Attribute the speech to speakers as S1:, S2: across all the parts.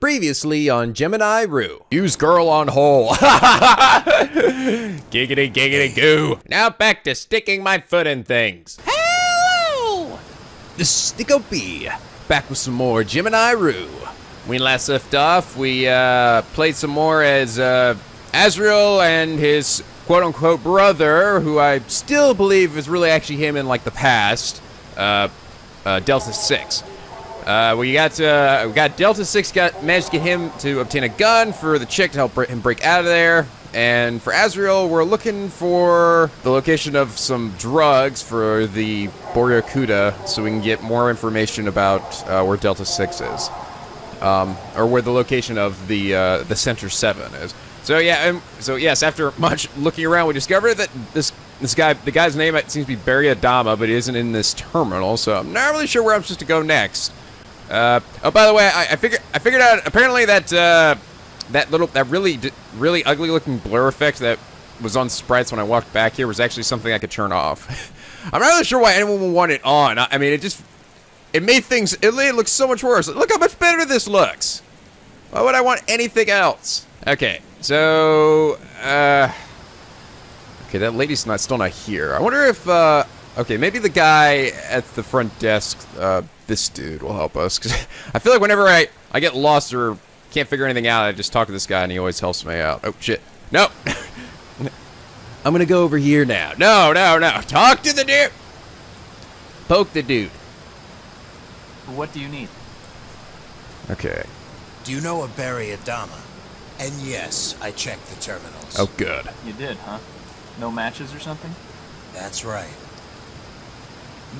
S1: Previously on Gemini Rue. Use girl on hole. giggity giggity goo. Now back to sticking my foot in things. Hello! Is Sticko B. Back with some more Gemini Rue. We last left off, we uh, played some more as uh, Azriel and his quote unquote brother, who I still believe is really actually him in like the past, uh, uh, Delta 6. Uh, we got uh, we got Delta Six got managed to get him to obtain a gun for the chick to help him break out of there. And for Azriel, we're looking for the location of some drugs for the Boryokudan, so we can get more information about uh, where Delta Six is, um, or where the location of the uh, the Center Seven is. So yeah, um, so yes, after much looking around, we discovered that this this guy, the guy's name seems to be Barry Adama, but he isn't in this terminal, so I'm not really sure where I'm supposed to go next. Uh, oh, by the way, I, I figured I figured out apparently that uh, that little that really really ugly looking blur effect that was on sprites when I walked back here was actually something I could turn off. I'm not really sure why anyone would want it on. I, I mean, it just it made things it made it look so much worse. Look how much better this looks. Why would I want anything else? Okay, so uh, okay, that lady's not still not here. I wonder if uh, okay, maybe the guy at the front desk. Uh, this dude will help us. Because I feel like whenever I, I get lost or can't figure anything out, I just talk to this guy and he always helps me out. Oh, shit. No. I'm going to go over here now. No, no, no. Talk to the dude. Poke the dude.
S2: What do you need?
S1: Okay.
S3: Do you know a Barry Adama? And yes, I checked the terminals.
S1: Oh, good.
S2: You did, huh? No matches or something?
S3: That's right.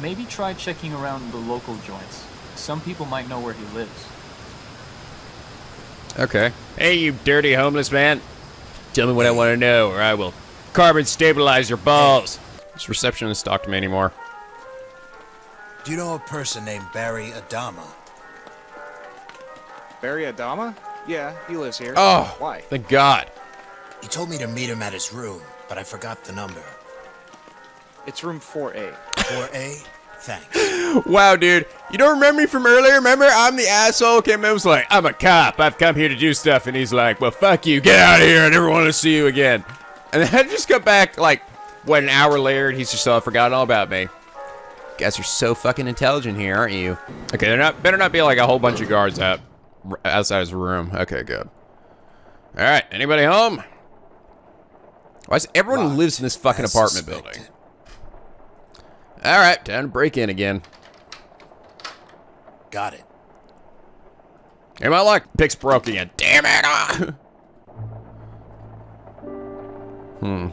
S2: Maybe try checking around the local joints. Some people might know where he lives.
S1: Okay. Hey, you dirty homeless man. Tell me what I want to know, or I will carbon stabilize your balls. This receptionist talked to me anymore.
S3: Do you know a person named Barry Adama?
S4: Barry Adama? Yeah, he lives here.
S1: Oh,
S4: why?
S1: Thank God.
S3: He told me to meet him at his room, but I forgot the number.
S4: It's room 4A.
S3: 4A? Thanks.
S1: wow, dude. You don't remember me from earlier? Remember? I'm the asshole. Came in was like, I'm a cop. I've come here to do stuff. And he's like, well, fuck you. Get out of here. I never want to see you again. And then I just got back, like, what, an hour later, and he's just all forgotten all about me. Guess you're so fucking intelligent here, aren't you? Okay, there not better not be like a whole bunch of guards out outside his room. Okay, good. All right, anybody home? Why is everyone who lives in this fucking apartment suspected. building? Alright, time to break in again.
S3: Got it.
S1: Hey, my luck. Pick's broke again. Damn it! hmm.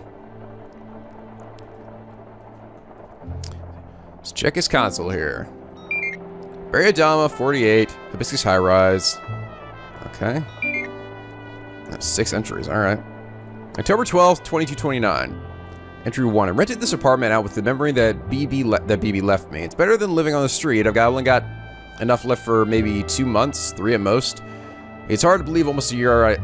S1: Let's check his console here. Barryadama, 48. Hibiscus High Rise. Okay. That's six entries. Alright. October 12th, 2229. Entry 1. I rented this apartment out with the memory that BB that BB left me. It's better than living on the street. I've got, only got enough left for maybe two months, three at most. It's hard to believe almost a year, a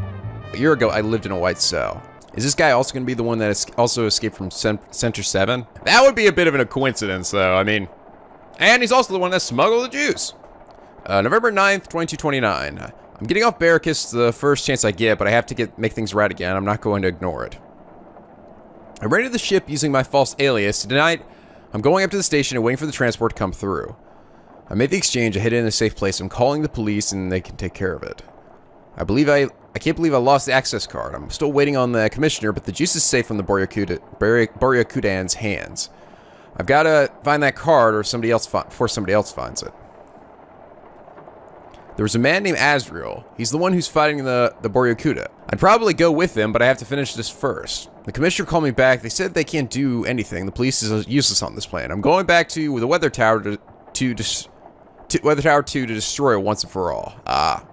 S1: year ago I lived in a white cell. Is this guy also going to be the one that also escaped from Center 7? That would be a bit of a coincidence, though. I mean, and he's also the one that smuggled the juice. Uh, November 9th, 2229. I'm getting off Barracus the first chance I get, but I have to get make things right again. I'm not going to ignore it. I rented the ship using my false alias. Tonight, I'm going up to the station and waiting for the transport to come through. I made the exchange, I hid it in a safe place. I'm calling the police and they can take care of it. I believe I... I can't believe I lost the access card. I'm still waiting on the commissioner, but the juice is safe from the Boryakuda, Boryokudan's hands. I've got to find that card or somebody else before somebody else finds it. There was a man named Azriel. He's the one who's fighting the, the Boryokudan. I'd probably go with him, but I have to finish this first. The commissioner called me back. They said they can't do anything. The police is useless on this plan. I'm going back to with the weather tower to, to, to weather tower 2 to destroy it once and for all. Ah.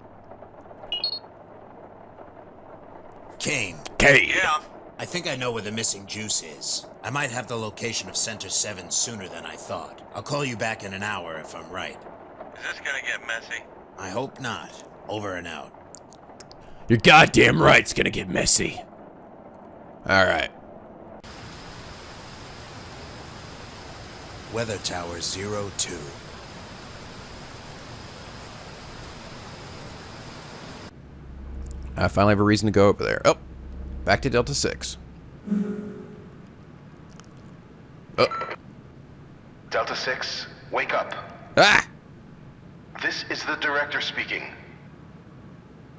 S3: Kane.
S1: Kane.
S3: Yeah. I think I know where the missing juice is. I might have the location of Center 7 sooner than I thought. I'll call you back in an hour if I'm right.
S5: Is this gonna get messy?
S3: I hope not. Over and out.
S1: You're goddamn right it's gonna get messy. Alright.
S3: Weather Tower Zero Two.
S1: I finally have a reason to go over there. Oh, back to Delta 6. Oh,
S6: Delta 6, wake up.
S1: ah!
S6: This is the director speaking.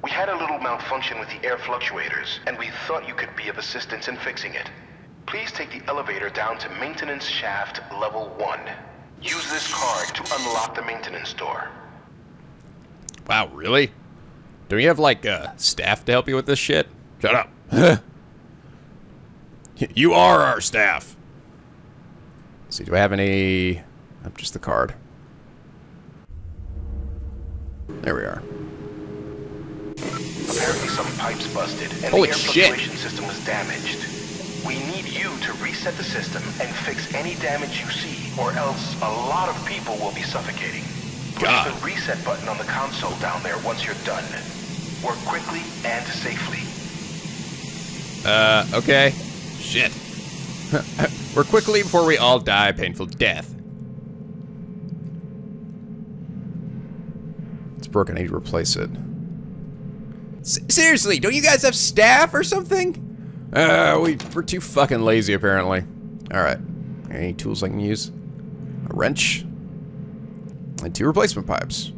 S6: We had a little malfunction with the air fluctuators, and we thought you could be of assistance in fixing it. Please take the elevator down to maintenance shaft level 1. Use this card to unlock the maintenance door.
S1: Wow, really? Don't you have, like, uh, staff to help you with this shit? Shut up. you are our staff. Let's see, do I have any... I'm just the card. There we are.
S6: Apparently some pipes busted, and
S1: Holy
S6: the air
S1: shit.
S6: fluctuation system was damaged. We need you to reset the system and fix any damage you see, or else a lot of people will be suffocating. Push the reset button on the console down there once you're done. Work quickly and safely.
S1: Uh, okay. Shit. We're quickly before we all die a painful death. It's broken. I need to replace it. S seriously, don't you guys have staff or something? Uh, we, we're too fucking lazy, apparently. Alright. Any tools I can use? A wrench. And two replacement pipes.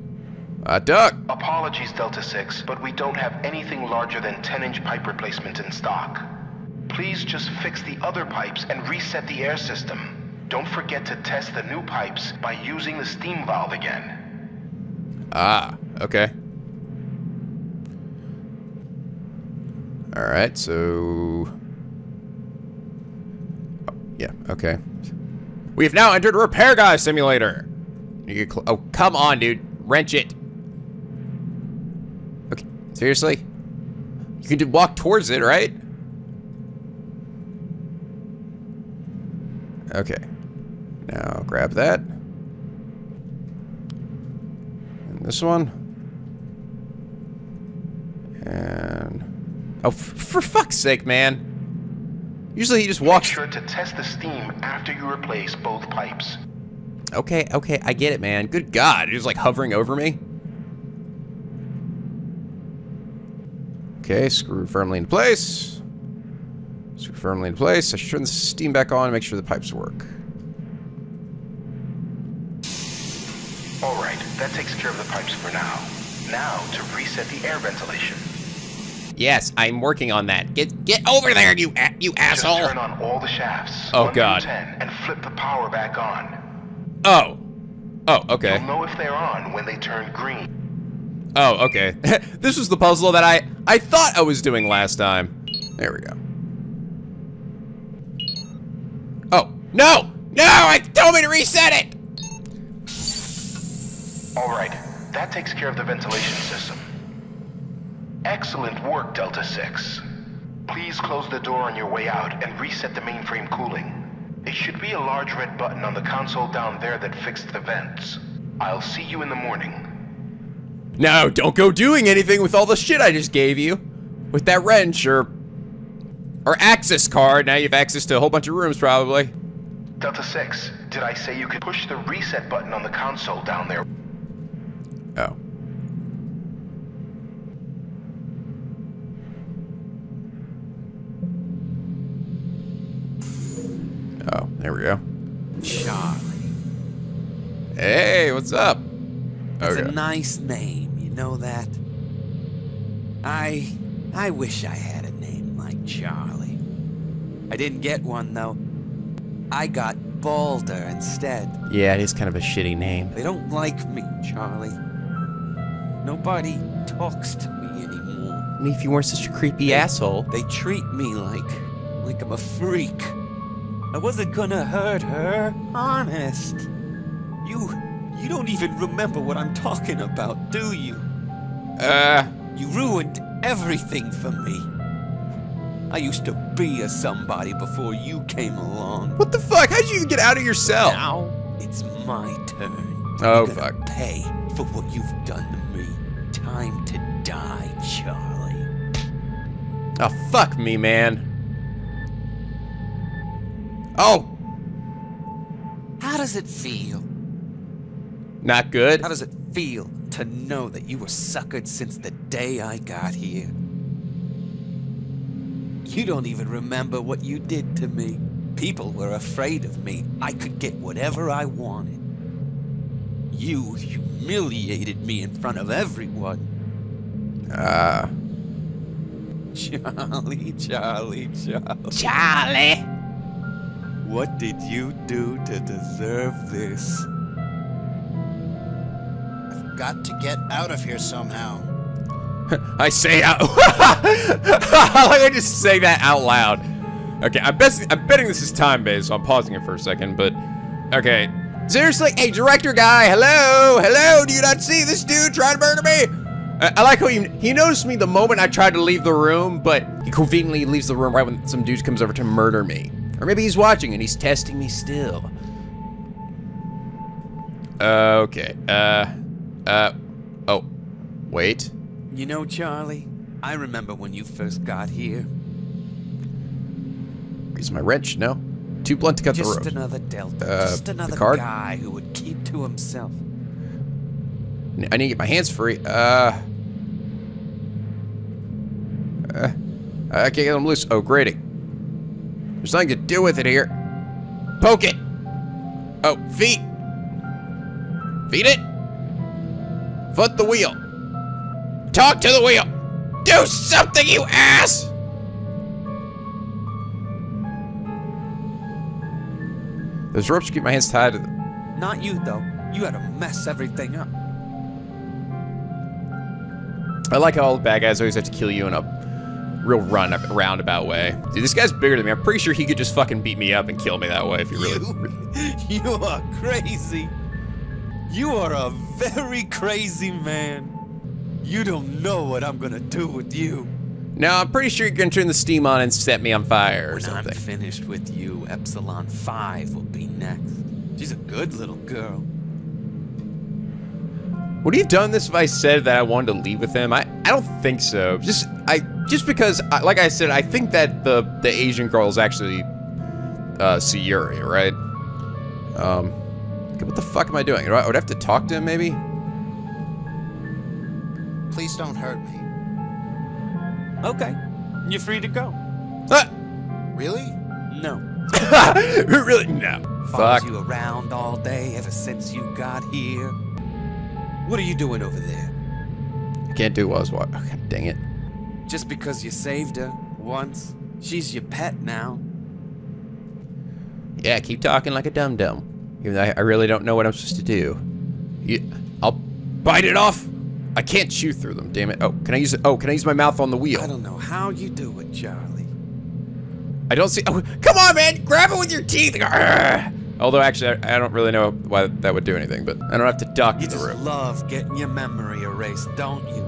S1: Uh, Duck!
S6: Apologies, Delta 6, but we don't have anything larger than 10-inch pipe replacement in stock. Please just fix the other pipes and reset the air system. Don't forget to test the new pipes by using the steam valve again.
S1: Ah, okay. Alright, so... Oh, yeah, okay. We have now entered Repair Guy Simulator! You oh, come on, dude. Wrench it. Okay, seriously? You can walk towards it, right? Okay. Now, grab that. And this one. And... Oh, for fuck's sake, man. Usually he just
S6: Make
S1: walks...
S6: sure to test the steam after you replace both pipes.
S1: Okay, okay, I get it, man. Good God, you're just like hovering over me. Okay, screw firmly in place. Screw firmly in place. I should turn the steam back on and make sure the pipes work.
S6: Alright, that takes care of the pipes for now. Now to reset the air ventilation.
S1: Yes, I'm working on that. Get get over there, you a- you
S6: Just turn on all the shafts.
S1: Oh, God.
S6: 10, and flip the power back on.
S1: Oh. Oh, okay.
S6: You'll know if they're on when they turn green.
S1: Oh, okay. this was the puzzle that I I thought I was doing last time. There we go. Oh, no! No! I told me to reset it!
S6: Alright, that takes care of the ventilation system. Excellent work, Delta 6. Please close the door on your way out and reset the mainframe cooling. It should be a large red button on the console down there that fixed the vents. I'll see you in the morning.
S1: No, don't go doing anything with all the shit I just gave you. With that wrench or or access card. Now you have access to a whole bunch of rooms probably.
S6: Delta 6, did I say you could push the reset button on the console down there?
S1: Oh. Oh, there we go.
S7: Charlie.
S1: Hey, what's up?
S7: It's
S1: Okay.
S7: a nice name, you know that? I I wish I had a name like Charlie. I didn't get one though. I got Balder instead.
S1: Yeah, it is kind of a shitty name.
S7: They don't like me, Charlie. Nobody talks to me anymore.
S1: I mean, if you weren't such a creepy asshole.
S7: They treat me like like I'm a freak. I wasn't gonna hurt her, honest. You you don't even remember what I'm talking about, do you?
S1: Uh,
S7: You ruined everything for me. I used to be a somebody before you came along.
S1: what the fuck? How'd you even get out of your cell?
S7: Now it's my turn.
S1: Oh,
S7: You're gonna
S1: fuck.
S7: Pay for what you've done to me. Charlie.
S1: Oh, fuck me, man. Oh,
S7: How does it feel?
S1: not good.
S7: How does it feel to know that you were suckered since the day I got here? You don't even remember what you did to me. People were afraid of me. I could get whatever I wanted. You humiliated me in front of everyone.
S1: Uh,
S7: Charlie, Charlie, Charlie.
S1: Charlie.
S7: What did you do to deserve this?
S3: I've got to get out of here somehow.
S1: I say out. I just say that out loud. Okay, I'm, best, I'm betting this is time based, so I'm pausing it for a second. But okay, seriously, hey director guy, hello, hello. Do you not see this dude trying to murder me? I, I like how he he noticed me the moment I tried to leave the room, but he conveniently leaves the room right when some dude comes over to murder me. Or maybe he's watching and he's testing me still. Okay. Uh. Uh. Oh. Wait.
S7: You know, Charlie, I remember when you first got here.
S1: Use my wrench. No. Too blunt to cut the rope.
S7: Just another Delta.
S1: Uh,
S7: Just another
S1: card?
S7: guy who would keep to himself.
S1: I need to get my hands free. Uh. Uh. I can't get them loose. Oh, grating. There's nothing to do with it here. Poke it. Oh, feet. Feed it. Foot the wheel. Talk to the wheel. Do something, you ass! Those ropes keep my hands tied to them.
S7: Not you, though. You had to mess everything up.
S1: I like how all the bad guys always have to kill you in a real run roundabout way. Dude, this guy's bigger than me. I'm pretty sure he could just fucking beat me up and kill me that way if he really.
S7: You, you are crazy. You are a very crazy man. You don't know what I'm gonna do with you.
S1: No, I'm pretty sure you're gonna turn the steam on and set me on fire or
S7: When I'm
S1: something.
S7: finished with you, Epsilon 5 will be next. She's a good little girl.
S1: Would he have done this if I said that I wanted to leave with him? I, I don't think so. Just I just because, I, like I said, I think that the the Asian girl is actually uh, Sayuri, right? Um, okay, what the fuck am I doing? Do I, I would have to talk to him, maybe.
S3: Please don't hurt me.
S7: Okay, you're free to go.
S1: Ah!
S3: Really?
S7: No.
S1: really? No.
S7: Follows
S1: Fuck.
S7: you around all day ever since you got here. What are you doing over there?
S1: I can't do what I was wa- oh, Okay, dang it.
S7: Just because you saved her once, she's your pet now.
S1: Yeah, keep talking like a dum dum. Even though I, I really don't know what I'm supposed to do. You, I'll bite it off. I can't chew through them. Damn it. Oh, can I use it? Oh, can I use my mouth on the wheel?
S7: I don't know how you do it, Charlie.
S1: I don't see. Oh, come on, man! Grab it with your teeth. Arrgh. Although, actually, I, I don't really know why that would do anything. But I don't have to duck
S7: You
S1: the
S7: just love getting your memory erased, don't you?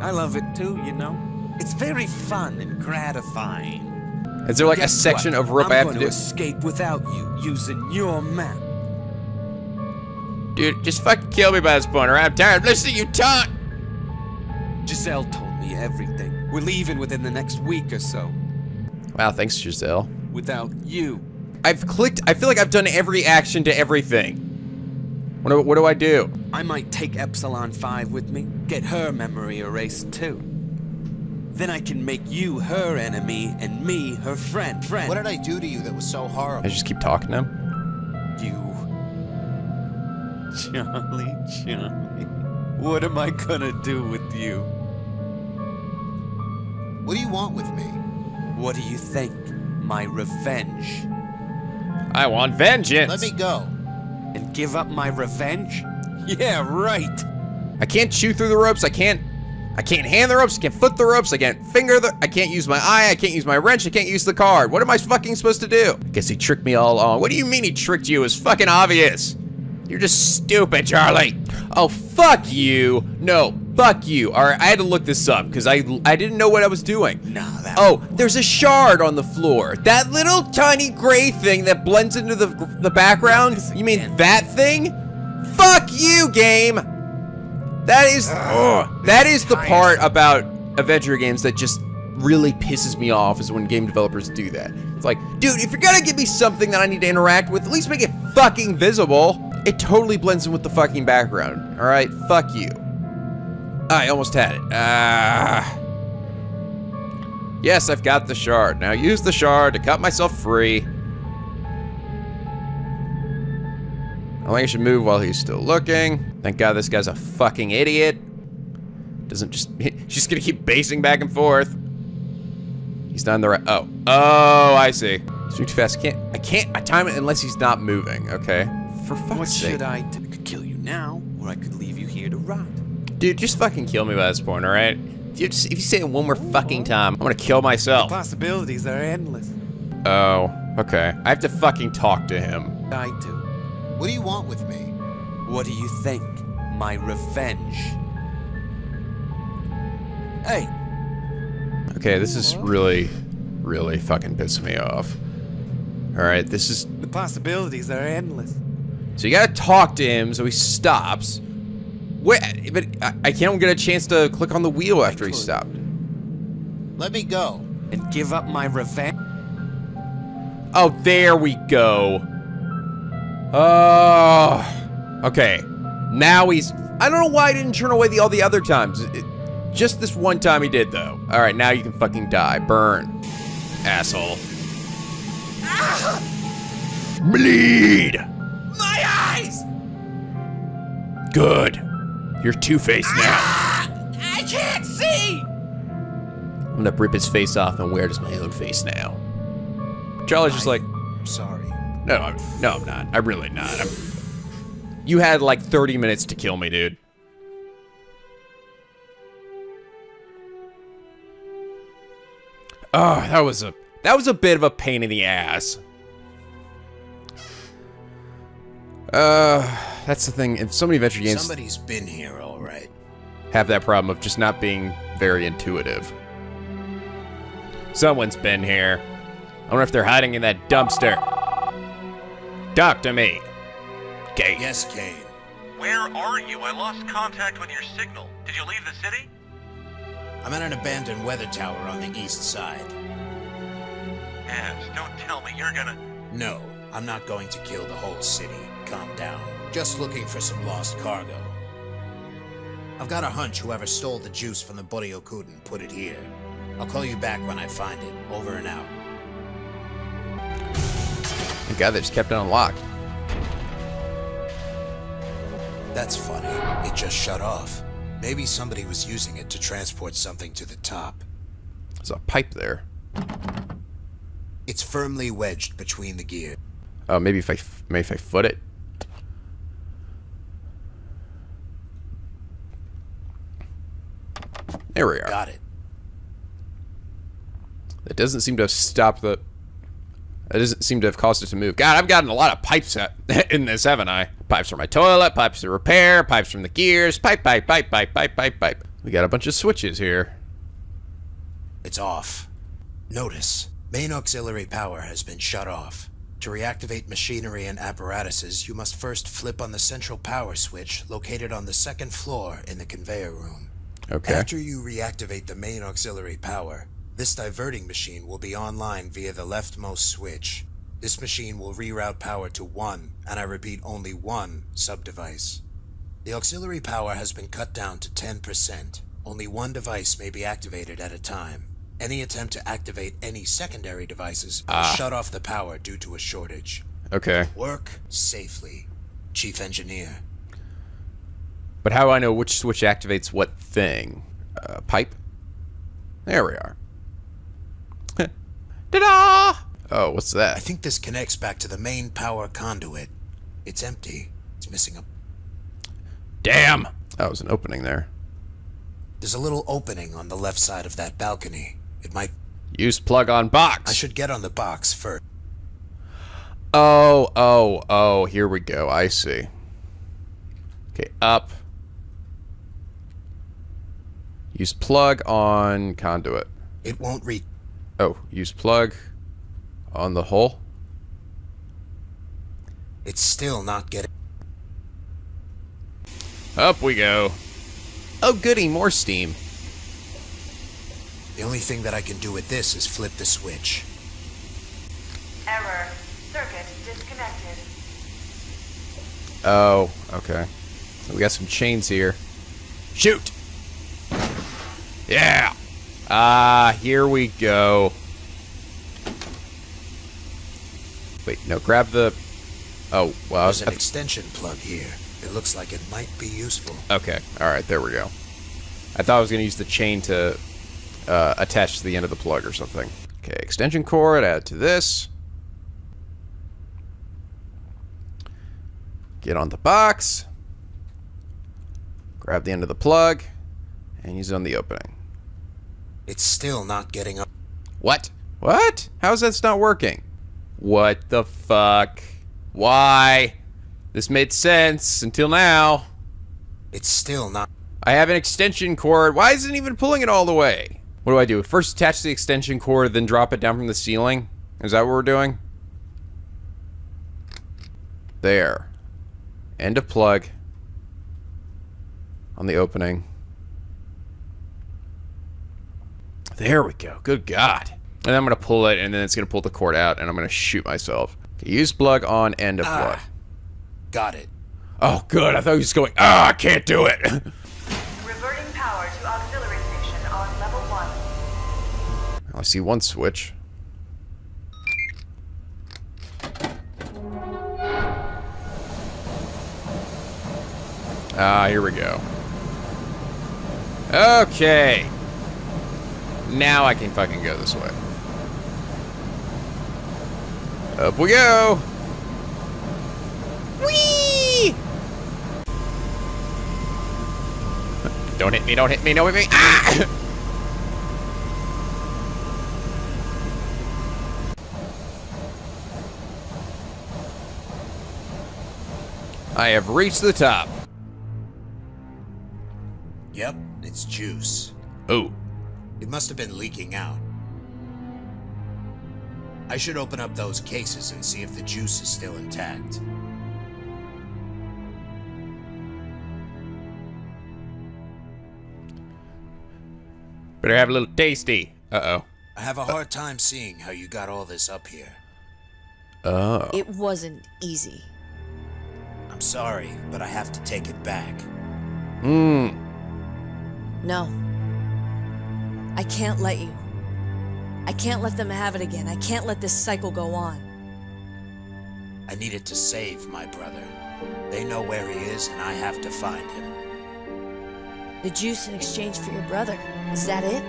S7: I love it too, you know. It's very fun and gratifying.
S1: Is there like a section
S7: what?
S1: of rope
S7: I'm
S1: I have
S7: going
S1: to do?
S7: escape without you using your map.
S1: Dude, just fucking kill me by this point, alright? I'm tired of listening to you talk.
S7: Giselle told me everything. We're leaving within the next week or so.
S1: Wow, thanks, Giselle.
S7: Without you.
S1: I've clicked. I feel like I've done every action to everything. What do, what do I do?
S7: I might take Epsilon 5 with me, get her memory erased too. Then I can make you her enemy and me her friend. Friend.
S3: What did I do to you that was so horrible?
S1: I just keep talking to him.
S7: You. Charlie, Charlie. What am I gonna do with you?
S3: What do you want with me?
S7: What do you think? My revenge.
S1: I want vengeance.
S3: Let me go.
S7: And give up my revenge? Yeah, right.
S1: I can't chew through the ropes. I can't. I can't hand the ropes. I can't foot the ropes. I can't finger the. I can't use my eye. I can't use my wrench. I can't use the card. What am I fucking supposed to do? Guess he tricked me all along. What do you mean he tricked you? It's fucking obvious. You're just stupid, Charlie. Oh fuck you. No, fuck you. All right, I had to look this up because I I didn't know what I was doing.
S7: Nah, that.
S1: Oh, there's a shard on the floor. That little tiny gray thing that blends into the the background. You mean that thing? Fuck you, game. That is ugh, oh, that is the part about adventure games that just really pisses me off is when game developers do that. It's like, dude, if you're gonna give me something that I need to interact with, at least make it fucking visible. It totally blends in with the fucking background. All right, fuck you. I almost had it. Ah. Yes, I've got the shard. Now use the shard to cut myself free. I think I should move while he's still looking. Thank God this guy's a fucking idiot. Doesn't just... She's just gonna keep basing back and forth. He's not in the right... Oh. Oh, I see. Swing too fast. I can't... I can't... I time it unless he's not moving, okay? For fuck's
S7: What
S1: sake.
S7: should I? I could kill you now, or I could leave
S1: Dude, just fucking kill me by this point, alright? If you, just, if you say it one more fucking time, I'm gonna kill myself.
S7: Possibilities are endless.
S1: Oh, okay. I have to fucking talk to him.
S7: I do.
S3: What do you want with me?
S7: What do you think? My revenge. Hey,
S1: Okay, this is really, really fucking pissing me off. Alright, this is...
S7: the possibilities are endless.
S1: So you gotta talk to him so he stops. Wait, but I, I can't get a chance to click on the wheel after he stopped.
S3: Let me go.
S7: And give up my revenge?
S1: Oh, there we go. Oh. Okay. Now he's... I don't know why I didn't turn away the all the other times. It- just this one time he did, though. All right, now you can fucking die. Burn. Asshole. Ah! Bleed!
S7: My eyes!
S1: Good. You're Two-Faced now.
S7: I can't see!
S1: I'm gonna rip his face off and wear it as my own face now. Charlie's just like,
S3: Sorry.
S1: no, I'm, no, I'm not. I'm really not. I'm, you had like 30 minutes to kill me, dude. Oh, that was a that was a bit of a pain in the ass. Uh, that's the thing. In so many adventure games
S3: Somebody's been here, all right.
S1: have that problem of just not being very intuitive. Someone's been here. I wonder if they're hiding in that dumpster. Talk to me. Okay.
S3: Yes, Kane.
S5: Where are you? I lost contact with your signal. Did you leave the city?
S3: I'm at an abandoned weather tower on the east side.
S5: Yes, don't tell me you're gonna...
S3: No, I'm not going to kill the whole city. Calm down. Just looking for some lost cargo. I've got a hunch whoever stole the juice from the Boryokudan put it here. I'll call you back when I find it. Over and out.
S1: Thank God they just kept it unlocked.
S3: That's funny. It just shut off. Maybe somebody was using it to transport something to the top.
S1: There's a pipe there.
S3: It's firmly wedged between the gears.
S1: Oh, uh, maybe if I maybe if I foot it. There we are.
S3: Got it.
S1: That doesn't seem to have stopped the. That doesn't seem to have caused it to move. God, I've gotten a lot of pipes in this, haven't I? Pipes from my toilet, pipes to repair, pipes from the gears, pipe, pipe, pipe, pipe, pipe, pipe, pipe. We got a bunch of switches here.
S3: It's off. Notice, main auxiliary power has been shut off. To reactivate machinery and apparatuses, you must first flip on the central power switch located on the second floor in the conveyor room.
S1: Okay.
S3: After you reactivate the main auxiliary power, this diverting machine will be online via the leftmost switch. This machine will reroute power to one, and I repeat only one, subdevice. The auxiliary power has been cut down to 10%. Only one device may be activated at a time. Any attempt to activate any secondary devices will ah. shut off the power due to a shortage.
S1: Okay.
S3: Work safely. Chief Engineer.
S1: But how do I know which switch activates what thing? Uh, pipe? There we are. Ta-da! Oh, what's that?
S3: I think this connects back to the main power conduit. It's empty. It's missing a
S1: Damn! That was an opening there.
S3: There's a little opening on the left side of that balcony. It might.
S1: Use plug on box.
S3: I should get on the box first.
S1: Oh, oh, oh, here we go. I see. Okay, up. Use plug on conduit.
S3: It won't reach.
S1: Oh, use plug on the hole.
S3: It's still not getting.
S1: Up we go. Oh, goody, more steam.
S3: The only thing that I can do with this is flip the switch.
S8: Error. Circuit disconnected.
S1: Oh, okay. We got some chains here. Shoot! Yeah! Ah, here we go. Wait, no, grab the... Oh, well, I
S3: There's an extension plug here. It looks like it might be useful.
S1: Okay, alright, there we go. I thought I was going to use the chain to uh, attach to the end of the plug or something. Okay, extension cord, add to this. Get on the box. Grab the end of the plug. And use it on the opening.
S3: It's still not getting up.
S1: What? What? How's that not working? What the fuck? Why? This made sense until now.
S3: It's still not.
S1: I have an extension cord. Why isn't it even pulling it all the way? What do I do? First attach the extension cord, then drop it down from the ceiling? Is that what we're doing? There. End of plug. On the opening. There we go. Good God. And then I'm going to pull it, and then it's going to pull the cord out, and I'm going to shoot myself. Use plug on end of plug.
S3: Ah, got it.
S1: Oh, good. I thought he was going, ah, I can't do it.
S8: Reverting power to auxiliary station on level 1.
S1: I see one switch. Ah, here we go. Okay. Now I can fucking go this way. Up we go. Whee! Don't hit me, don't hit me, don't hit me. Ah! I have reached the top.
S3: Yep, it's juice.
S1: Oh.
S3: It must have been leaking out. I should open up those cases and see if the juice is still intact.
S1: Better have a little tasty. Uh-oh.
S3: I have a hard time seeing how you got all this up here.
S1: Oh.
S9: It wasn't easy.
S3: I'm sorry, but I have to take it back.
S1: Hmm.
S9: No. I can't let you. I can't let them have it again. I can't let this cycle go on.
S3: I needed to save my brother. They know where he is, and I have to find him.
S9: The juice in exchange for your brother. Is that it?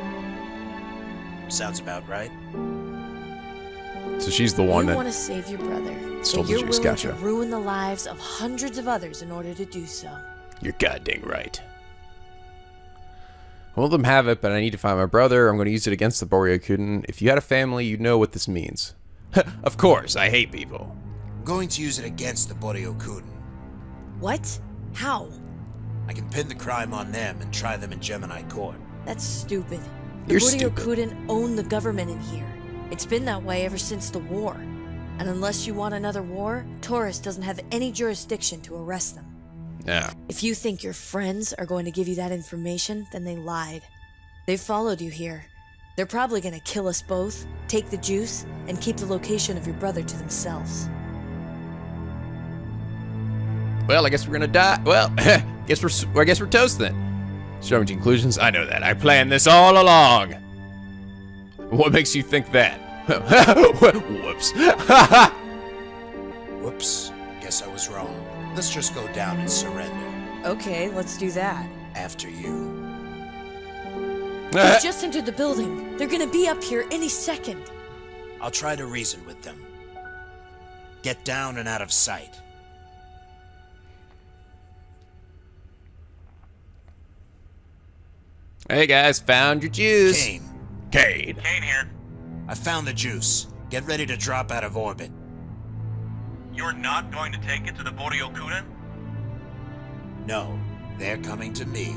S3: Sounds about right.
S1: So she's the one that
S9: you
S1: that
S9: want to save your brother.
S1: stole
S9: but
S1: the
S9: you're
S1: juice,
S9: willing
S1: gotcha.
S9: to ruin the lives of hundreds of others in order to do so.
S1: You're goddamn right. I won't let them have it, but I need to find my brother. I'm going to use it against the Boryokudan. If you had a family, you'd know what this means. of course, I hate people.
S3: I'm going to use it against the Boryokudan.
S9: What? How?
S3: I can pin the crime on them and try them in Gemini Court.
S9: That's stupid. The
S1: You're stupid.
S9: Boryokudan own the government in here. It's been that way ever since the war. And unless you want another war, Taurus doesn't have any jurisdiction to arrest them.
S1: Yeah.
S9: If you think your friends are going to give you that information, then they lied. They followed you here. They're probably going to kill us both, take the juice, and keep the location of your brother to themselves.
S1: Well, I guess we're gonna die. Well, guess we're s- I guess we're toast then. Jumping to conclusions. I know that. I planned this all along. What makes you think that? Whoops.
S3: Whoops. Guess I was wrong. Let's just go down and surrender.
S9: Okay, let's do that.
S3: After you. Uh-huh.
S9: They just entered the building. They're gonna be up here any second.
S3: I'll try to reason with them. Get down and out of sight.
S1: hey guys, found your juice.
S3: Kane,
S1: Kane.
S5: Kane here.
S3: I found the juice. Get ready to drop out of orbit.
S5: You're not going to take it to the Boryokudan?
S3: No, they're coming to me.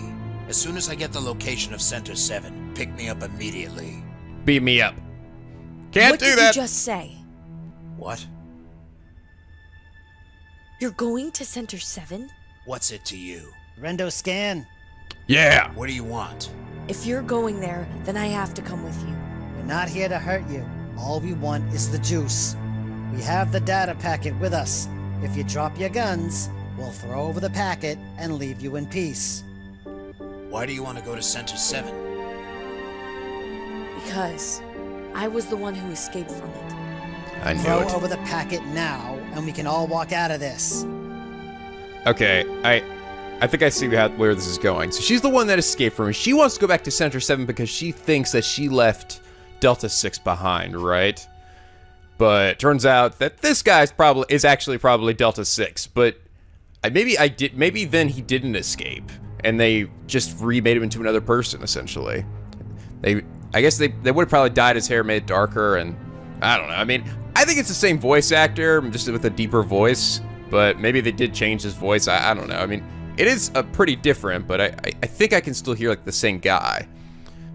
S3: As soon as I get the location of Center 7, pick me up immediately.
S1: Beat me up. Can't
S9: what
S1: do
S9: did
S1: that.
S9: you just say?
S3: What?
S9: You're going to Center 7?
S3: What's it to you?
S10: Rendo scan.
S1: Yeah.
S3: What do you want?
S9: If you're going there, then I have to come with you.
S10: We're not here to hurt you. All we want is the juice. We have the data packet with us. If you drop your guns, we'll throw over the packet and leave you in peace.
S3: Why do you want to go to Center 7?
S9: Because I was the one who escaped from it.
S1: I knew
S10: Throw
S1: it.
S10: over the packet now, and we can all walk out of this.
S1: Okay, I I think I see how, where this is going. So she's the one that escaped from it. She wants to go back to Center 7 because she thinks that she left Delta 6 behind, right? But turns out that this guy's probably is actually probably Delta 6, but I, maybe I did maybe then he didn't escape and they just remade him into another person essentially. They I guess they they would have probably dyed his hair, made darker and I don't know. I mean, I think it's the same voice actor, just with a deeper voice but maybe they did change his voice. I, I don't know. I mean, it is a pretty different, but I, I, I think I can still hear like the same guy.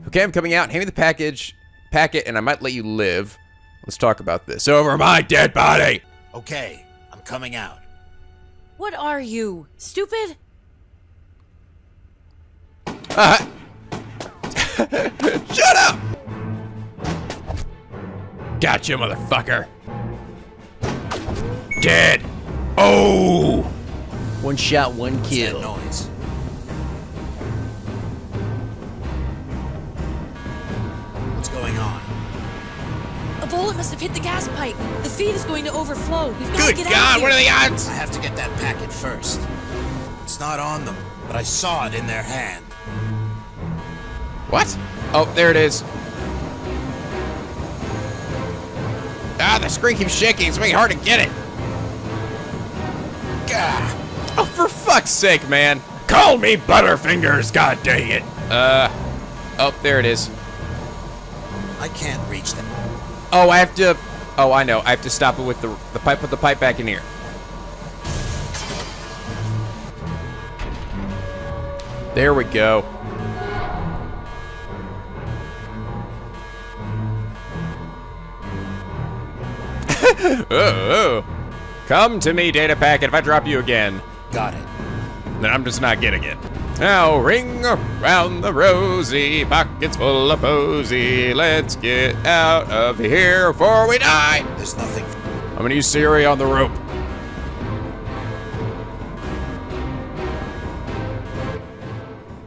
S1: Okay, I'm coming out. Hand me the package, packet, and I might let you live. Let's talk about this. Over my dead body.
S3: Okay, I'm coming out.
S9: What are you? Stupid?
S1: Uh, shut up! Gotcha, motherfucker. Dead. Oh! One shot, one kill.
S9: Must have hit the gas pipe. The feed is going to overflow. We've got to
S1: Good
S9: get out
S1: God,
S9: of
S1: what
S9: here.
S1: are the odds?
S3: I have to get that packet first. It's not on them, but I saw it in their hand.
S1: What? Oh, there it is. Ah, the screen keeps shaking. It's making it hard to get it. Gah. Oh, for fuck's sake, man. Call me Butterfingers, god dang it. Uh, oh, there it is.
S3: I can't reach them.
S1: Oh, I have to, oh, I know. I have to stop it with the, the pipe, put the pipe back in here. There we go. oh, oh. Come to me, data packet, if I drop you again.
S3: Got it.
S1: Then I'm just not getting it. Now ring around the rosy, pockets full of posy. Let's get out of here before we die.
S3: There's nothing.
S1: I'm gonna use Siri on the rope.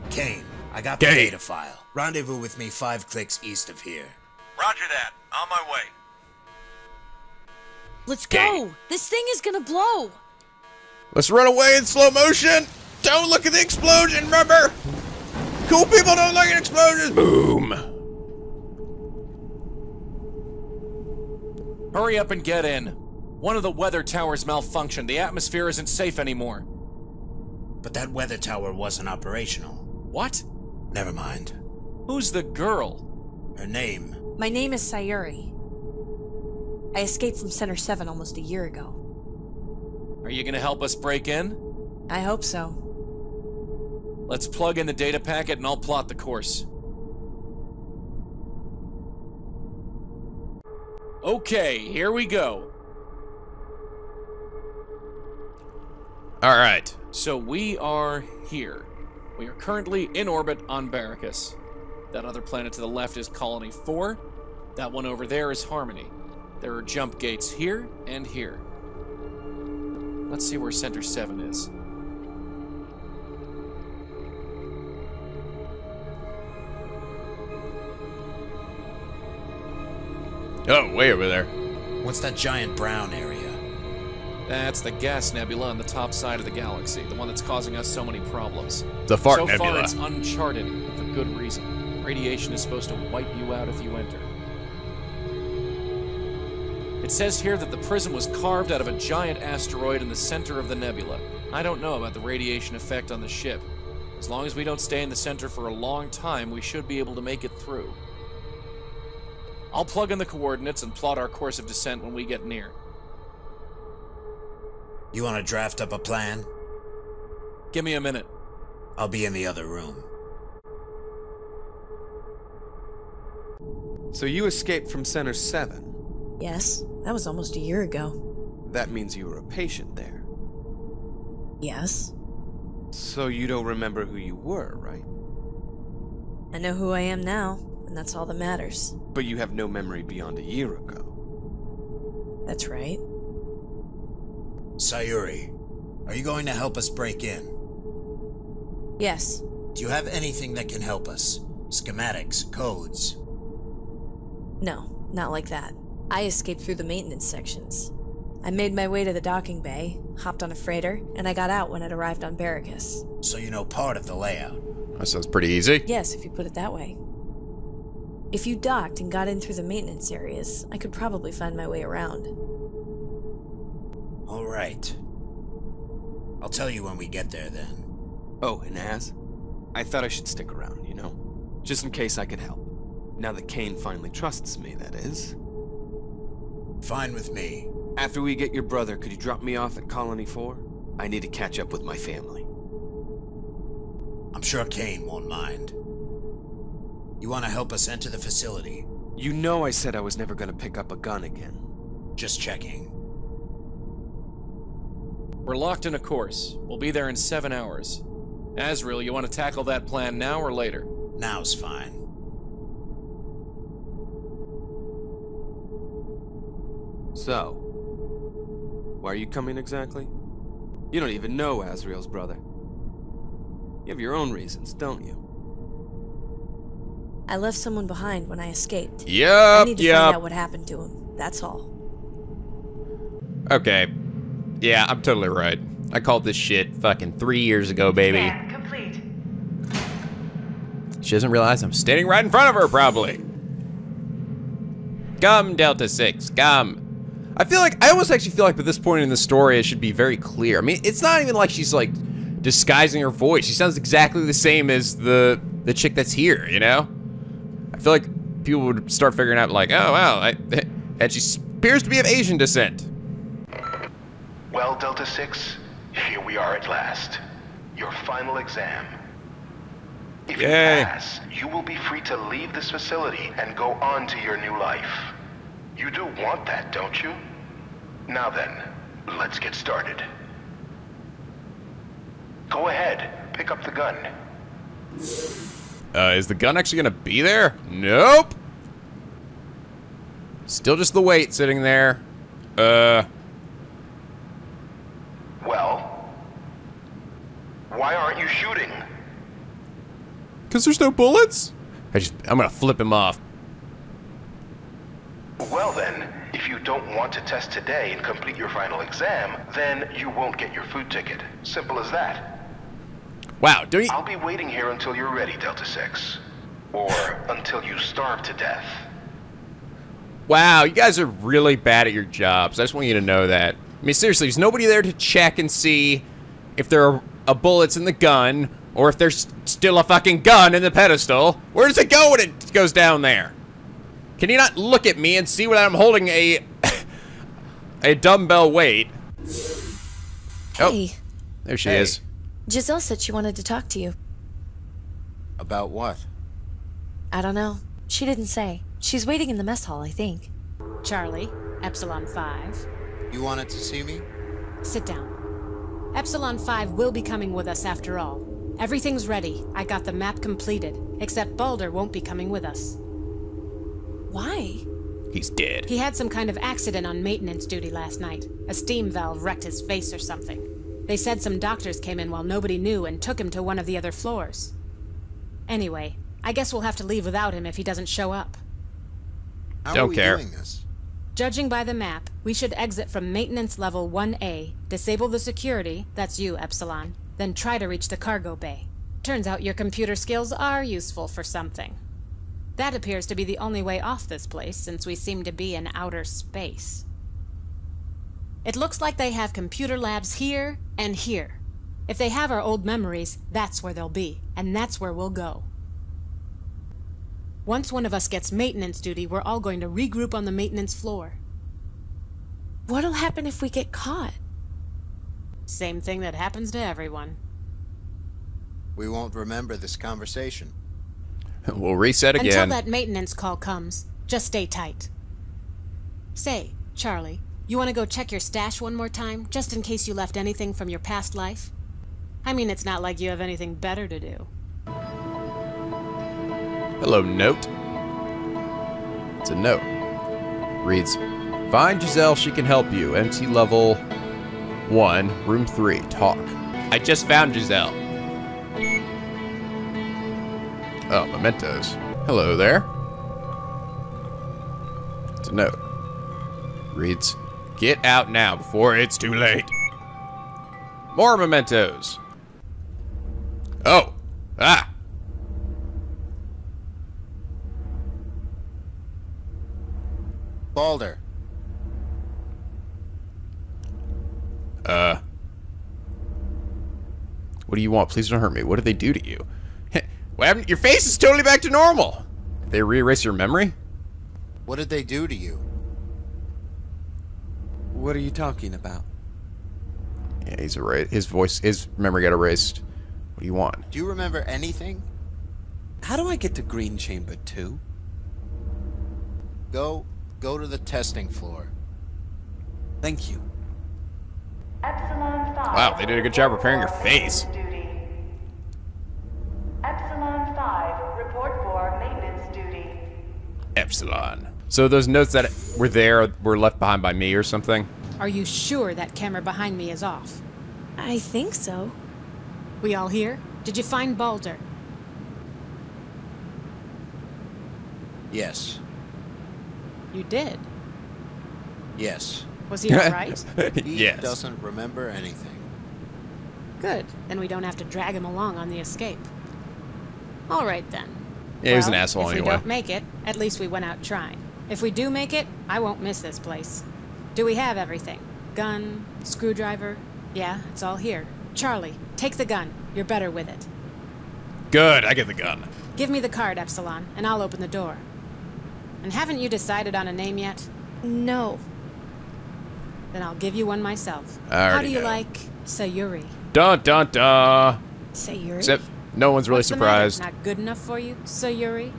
S3: Kane, I got the data file. Rendezvous with me five clicks east of here.
S5: Roger that. On my way.
S9: Let's go. This thing is going to blow.
S1: Let's run away in slow motion. Don't look at the explosion, remember? Cool people don't look at explosions. Boom.
S4: Hurry up and get in. One of the weather towers malfunctioned. The atmosphere isn't safe anymore.
S3: But that weather tower wasn't operational.
S4: What?
S3: Never mind.
S4: Who's the girl?
S3: Her name.
S9: My name is Sayuri. I escaped from Center 7 almost a year ago.
S4: Are you gonna help us break in?
S9: I hope so.
S4: Let's plug in the data packet and I'll plot the course. Okay, here we go.
S1: All right.
S4: So we are here. We are currently in orbit on Barracus. That other planet to the left is Colony 4. That one over there is Harmony. There are jump gates here and here. Let's see where Center 7 is.
S1: Oh, way over there.
S3: What's that giant brown area?
S4: That's the gas nebula on the top side of the galaxy, the one that's causing us so many problems.
S1: The fart
S4: so
S1: nebula.
S4: far, it's uncharted, and for good reason. Radiation is supposed to wipe you out if you enter. It says here that the prism was carved out of a giant asteroid in the center of the nebula. I don't know about the radiation effect on the ship. As long as we don't stay in the center for a long time, we should be able to make it through. I'll plug in the coordinates and plot our course of descent when we get near.
S3: You want to draft up a plan?
S4: Give me a minute.
S3: I'll be in the other room.
S11: So you escaped from Center 7.
S9: Yes, that was almost a year ago.
S11: That means you were a patient there.
S9: Yes.
S11: So you don't remember who you were, right?
S9: I know who I am now, and that's all that matters.
S11: But you have no memory beyond a year ago.
S9: That's right.
S3: Sayuri, are you going to help us break in?
S9: Yes.
S3: Do you have anything that can help us? Schematics, codes?
S9: No, not like that. I escaped through the maintenance sections. I made my way to the docking bay, hopped on a freighter, and I got out when it arrived on Barracus.
S3: So you know part of the layout.
S1: That sounds pretty easy.
S9: Yes, if you put it that way. If you docked and got in through the maintenance areas, I could probably find my way around.
S3: All right. I'll tell you when we get there then.
S11: Oh, and Az, I thought I should stick around, you know? Just in case I could help. Now that Kane finally trusts me, that is.
S3: Fine with me.
S11: After we get your brother, could you drop me off at Colony 4? I need to catch up with my family.
S3: I'm sure Kane won't mind. You want to help us enter the facility?
S11: You know I said I was never gonna pick up a gun again.
S3: Just checking.
S4: We're locked in a course. We'll be there in seven hours. Azriel, you want to tackle that plan now or later?
S3: Now's fine.
S11: So, why are you coming exactly? You don't even know Azriel's brother. You have your own reasons, don't you?
S9: I left someone behind when I escaped. I need to
S1: yup.
S9: find out what happened to him. That's all.
S1: Okay. Yeah, I'm totally right. I called this shit fucking three years ago, baby.
S8: Scan complete.
S1: She doesn't realize I'm standing right in front of her, probably. Come, Delta 6, come. I feel like, I almost actually feel like at this point in the story, it should be very clear. I mean, it's not even like she's like disguising her voice. She sounds exactly the same as the the chick that's here, you know? I feel like people would start figuring out like, oh, wow, I, and she appears to be of Asian descent.
S6: Well, Delta 6, here we are at last. Your final exam. If
S1: Yay.
S6: you pass, you will be free to leave this facility and go on to your new life. You do want that, don't you? Now then, let's get started. Go ahead, pick up the gun.
S1: Uh, is the gun actually gonna be there? Nope. Still just the weight sitting there. Uh,
S6: Well, why aren't you shooting?
S1: cause there's no bullets? I just, I'm gonna flip him off.
S6: Well then, if you don't want to test today and complete your final exam, then you won't get your food ticket. Simple as that.
S1: Wow, don't you?
S6: I'll be waiting here until you're ready, Delta 6. Or until you starve to death.
S1: Wow, you guys are really bad at your jobs. I just want you to know that. I mean, seriously, there's nobody there to check and see if there are uh, bullets in the gun or if there's still a fucking gun in the pedestal. Where does it go when it goes down there? Can you not look at me and see when I'm holding a a dumbbell weight?
S9: Hey,
S1: There she
S3: Hey.
S1: is.
S9: Giselle said she wanted to talk to you.
S3: About what?
S9: I don't know. She didn't say. She's waiting in the mess hall, I think.
S12: Charlie, Epsilon 5.
S3: You wanted to see me?
S12: Sit down. Epsilon 5 will be coming with us after all. Everything's ready. I got the map completed. Except Balder won't be coming with us.
S9: Why?
S1: He's dead.
S12: He had some kind of accident on maintenance duty last night. A steam valve wrecked his face or something. They said some doctors came in while nobody knew and took him to one of the other floors. Anyway, I guess we'll have to leave without him if he doesn't show up.
S3: How
S1: Don't
S3: are we
S1: care.
S3: doing this?
S12: Judging by the map, we should exit from maintenance level 1A, disable the security, that's you, Epsilon, then try to reach the cargo bay. Turns out your computer skills are useful for something. That appears to be the only way off this place since we seem to be in outer space. It looks like they have computer labs here and here. If they have our old memories, that's where they'll be, and that's where we'll go. Once one of us gets maintenance duty, we're all going to regroup on the maintenance floor.
S9: What'll happen if we get caught?
S12: Same thing that happens to everyone.
S3: We won't remember this conversation.
S1: We'll reset again.
S12: Until that maintenance call comes, just stay tight. Say, Charlie, you want to go check your stash one more time, just in case you left anything from your past life? I mean, it's not like you have anything better to do.
S1: Hello, note. It's a note. Reads, Find Giselle, she can help you. MC level 1, room 3, talk. I just found Giselle. Oh, mementos. Hello there. It's a note. Reads, Get out now before it's too late. More mementos. Oh. Ah.
S3: Balder.
S1: Uh. What do you want? Please don't hurt me. What did they do to you? what happened? Your face is totally back to normal. They re-erase your memory?
S3: What did they do to you?
S11: What are you talking about?
S1: Yeah, he's erased. His voice, his memory got erased. What do you want?
S3: Do you remember anything?
S11: How do I get to Green Chamber 2?
S3: Go, go to the testing floor.
S11: Thank you.
S8: Epsilon 5.
S1: Wow, they did a good job repairing your face.
S8: Duty. Epsilon 5, report for maintenance duty.
S1: Epsilon. So those notes that were there were left behind by me or something?
S12: Are you sure that camera behind me is off?
S9: I think so.
S12: We all here? Did you find Balder?
S3: Yes.
S12: You did.
S3: Yes.
S12: Was he alright?
S3: He
S1: yes.
S3: doesn't remember anything.
S12: Good. Then we don't have to drag him along on the escape. All right then.
S1: Yeah, he was an
S12: Well,
S1: asshole
S12: if
S1: anyway.
S12: we don't make it, at least we went out trying. If we do make it, I won't miss this place. Do we have everything? Gun, screwdriver? Yeah, it's all here. Charlie, take the gun. You're better with it.
S1: Good, I get the gun.
S12: Give me the card, Epsilon, and I'll open the door. And haven't you decided on a name yet?
S9: No.
S12: Then I'll give you one myself.
S1: I
S12: How do you
S1: know.
S12: like Sayuri?
S1: Dun dun dun.
S9: Sayuri?
S1: Except no one's really
S12: What's the matter?
S1: surprised.
S12: Not good enough for you, Sayuri?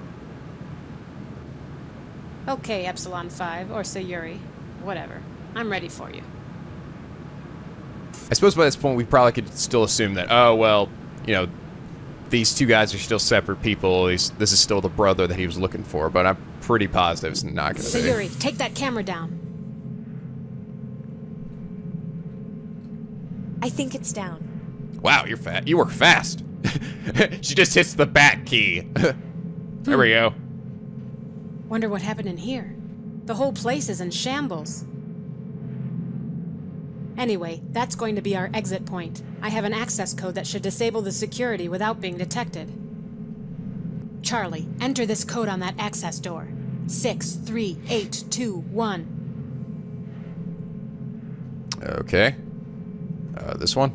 S12: Okay, Epsilon 5, or Sayuri. Whatever. I'm ready for you.
S1: I suppose by this point we probably could still assume that, oh, well, you know, these two guys are still separate people. He's, this is still the brother that he was looking for, but I'm pretty positive it's not going to be.
S12: Sayuri, take that camera down.
S9: I think it's down.
S1: Wow, you're fat. You work fast. she just hits the back key. there we go.
S12: Wonder what happened in here. The whole place is in shambles. Anyway, that's going to be our exit point. I have an access code that should disable the security without being detected. Charlie, enter this code on that access door. 63821.
S1: Okay. Uh, this one?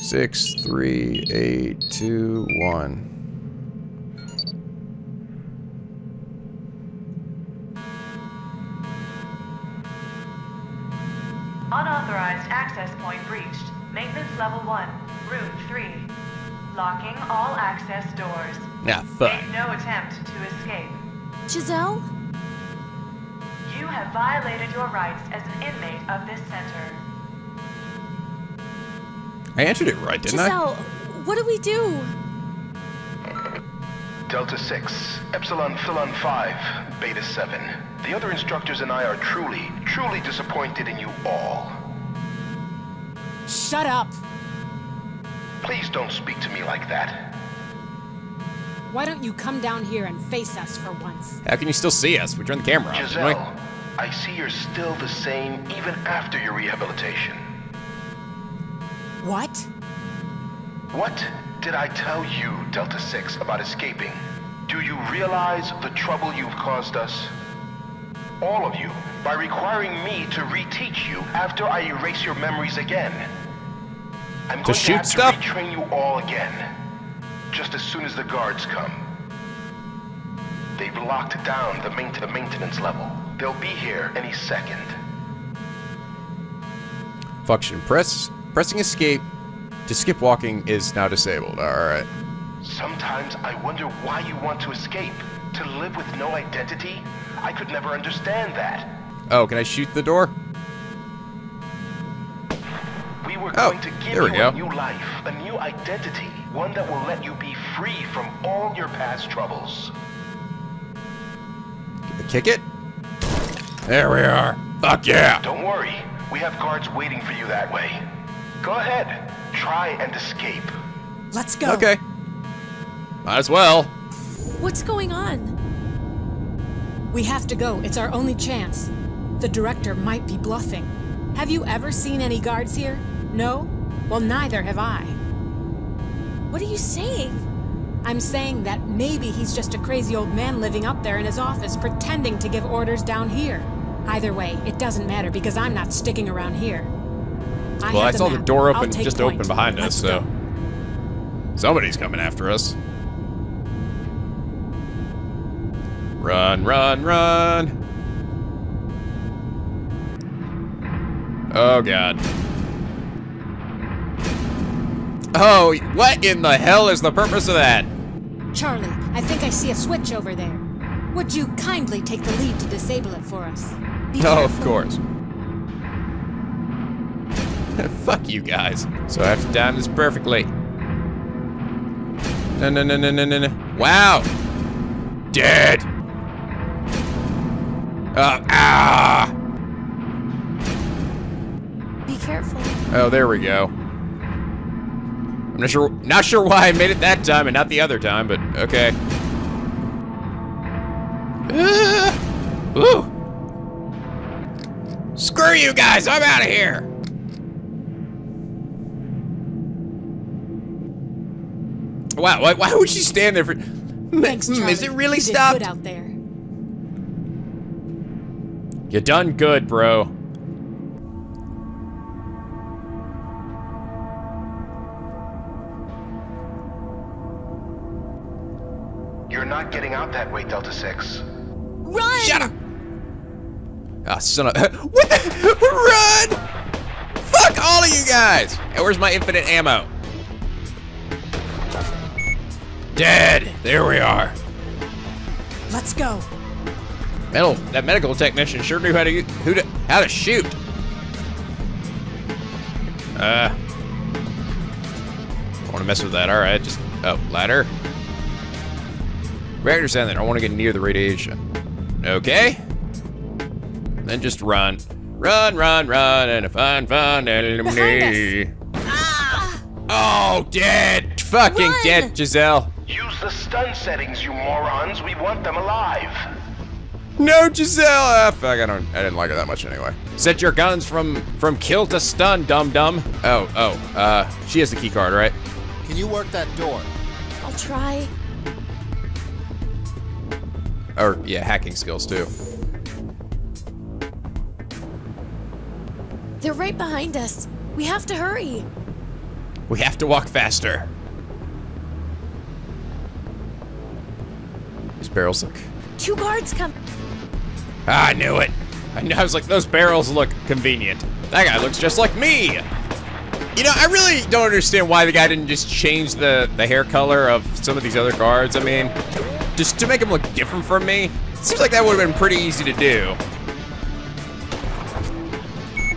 S8: 63821. Level 1, room 3. Locking all access doors.
S1: Ah, fuck.
S8: Make no attempt to escape.
S9: Giselle?
S8: You have violated your rights as an inmate of this center.
S1: I answered it right, didn't I?
S9: Giselle, what do we do?
S6: Delta 6, Epsilon Philon 5, Beta 7. The other instructors and I are truly, truly disappointed in you all.
S12: Shut up!
S6: Please don't speak to me like that.
S12: Why don't you come down here and face us for once?
S1: How can you still see us? We turned the camera off, didn't
S6: Giselle, I see you're still the same even after your rehabilitation.
S12: What?
S6: What did I tell you, Delta 6, about escaping? Do you realize the trouble you've caused us? All of you, by requiring me to reteach you after I erase your memories again. I'm
S1: To shoot
S6: to have
S1: stuff?
S6: to retrain you all again. Just as soon as the guards come. They've locked down the, main the maintenance level. They'll be here any second.
S1: Function. Press. Pressing escape to skip walking is now disabled. Alright.
S6: Sometimes I wonder why you want to escape. To live with no identity? I could never understand that.
S1: Oh, can I shoot the door?
S6: We were
S1: Oh,
S6: going to give
S1: there we
S6: you
S1: go.
S6: a new life, a new identity, one that will let you be free from all your past troubles.
S1: Kick it? There we are. Fuck yeah.
S6: Don't worry, we have guards waiting for you that way. Go ahead, try and escape.
S10: Let's go.
S1: Okay. Might as well.
S9: What's going on?
S12: We have to go. It's our only chance. The director might be bluffing. Have you ever seen any guards here? No? Well, neither have I.
S9: What are you saying?
S12: I'm saying that maybe he's just a crazy old man living up there in his office pretending to give orders down here. Either way, it doesn't matter because I'm not sticking around here. I
S1: well, I saw the door open, just
S12: point.
S1: open behind us,
S12: Let's
S1: so
S12: go.
S1: somebody's coming after us. Run, run, run! Oh god. Oh, what in the hell is the purpose of that?
S12: Charlie, I think I see a switch over there. Would you kindly take the lead to disable it for us? Be
S1: Oh, of course. Fuck you guys. So I have to time this perfectly. No, no, no, no, no, no, no. Wow. Dead. Uh, ah.
S9: Be careful.
S1: Oh, there we go. Not sure, not sure why I made it that time and not the other time, but okay. Ah. Ooh. Screw you guys, I'm out of here. Wow, why, why would she stand there for...
S12: Thanks, Charlie.
S1: Is it really
S12: you
S1: stopped?
S12: out there.
S1: You done good, bro.
S6: Not getting out that way, Delta 6.
S9: Run!
S1: Shut up! Ah, son of... What the... Run! Fuck all of you guys! Hey, where's my infinite ammo? Dead! There we are.
S12: Let's go.
S1: Metal, that medical technician sure knew how to, who to how to shoot. Uh, I want to mess with that. All right, just oh ladder. Reactor's down there. I don't want to get near the radiation. Okay. Then just run, run, run, run, and if I find enemy. Oh, dead! Fucking
S9: Run!
S1: dead, Giselle.
S6: Use the stun settings, you morons. We want them alive.
S1: No, Giselle. Ah, fuck. I don't. I didn't like her that much anyway. Set your guns from from kill to stun, dum dum. Oh, oh. Uh, she has the key card, right?
S13: Can you work that door?
S9: I'll try.
S1: Or yeah, hacking skills too.
S9: They're right behind us. We have to hurry.
S1: We have to walk faster. These barrels look.
S9: Two guards come.
S1: Ah, I knew it. I knew. I was like, those barrels look convenient. That guy looks just like me. You know, I really don't understand why the guy didn't just change the the hair color of some of these other guards. I mean, just to make them look different from me. Seems like that would have been pretty easy to do.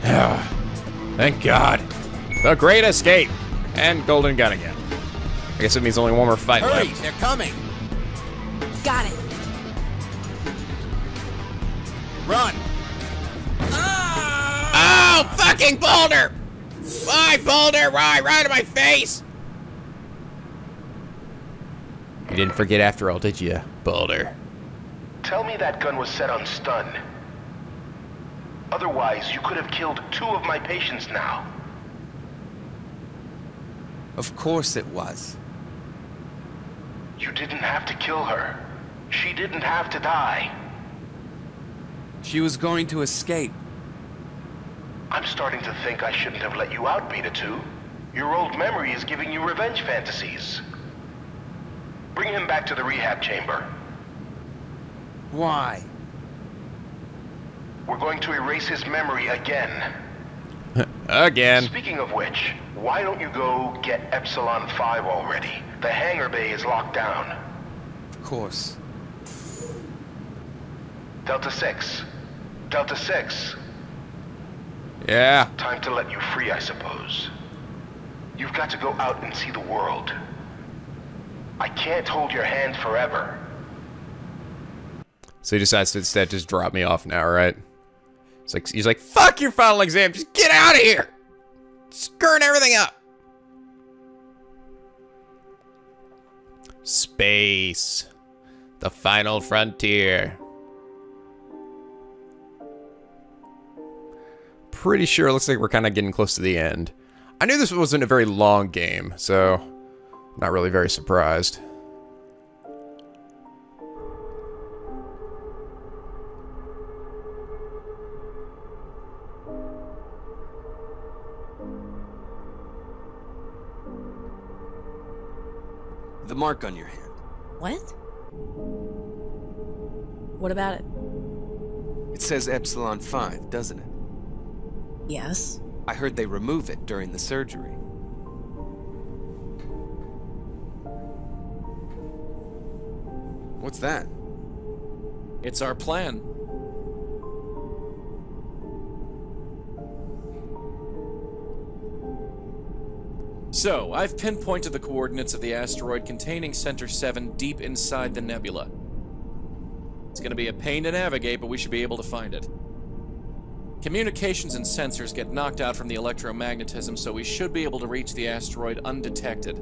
S1: Thank God. The great escape. And golden gun again. I guess it means only one more fight
S13: Hurry,
S1: left.
S13: they're coming.
S9: Got it.
S13: Run.
S1: Oh, fucking Balder! Why, Balder? Why? Right in my face! You didn't forget after all, did you, Balder?
S6: Tell me that gun was set on stun. Otherwise, you could have killed two of my patients now.
S7: Of course it was.
S6: You didn't have to kill her. She didn't have to die.
S7: She was going to escape.
S6: I'm starting to think I shouldn't have let you out, Beta 2. Your old memory is giving you revenge fantasies. Bring him back to the rehab chamber.
S7: Why?
S6: We're going to erase his memory again.
S1: Again.
S6: Speaking of which, why don't you go get Epsilon 5 already? The hangar bay is locked down.
S7: Of course.
S6: Delta 6. Delta 6.
S1: Yeah.
S6: Time to let you free, I suppose. You've got to go out and see the world. I can't hold your hand forever.
S1: So he decides to instead just drop me off now, right? It's like he's like, fuck your final exam, just get out of here! Screwing everything up. Space. The final frontier. Pretty sure it looks like we're kind of getting close to the end. I knew this wasn't a very long game, so not really very surprised.
S11: The mark on your hand.
S9: What? What about it?
S11: It says Epsilon 5, doesn't it?
S9: Yes.
S11: I heard they remove it during the surgery. What's that?
S4: It's our plan. So, I've pinpointed the coordinates of the asteroid containing Center 7 deep inside the nebula. It's gonna be a pain to navigate, but we should be able to find it. Communications and sensors get knocked out from the electromagnetism, so we should be able to reach the asteroid undetected.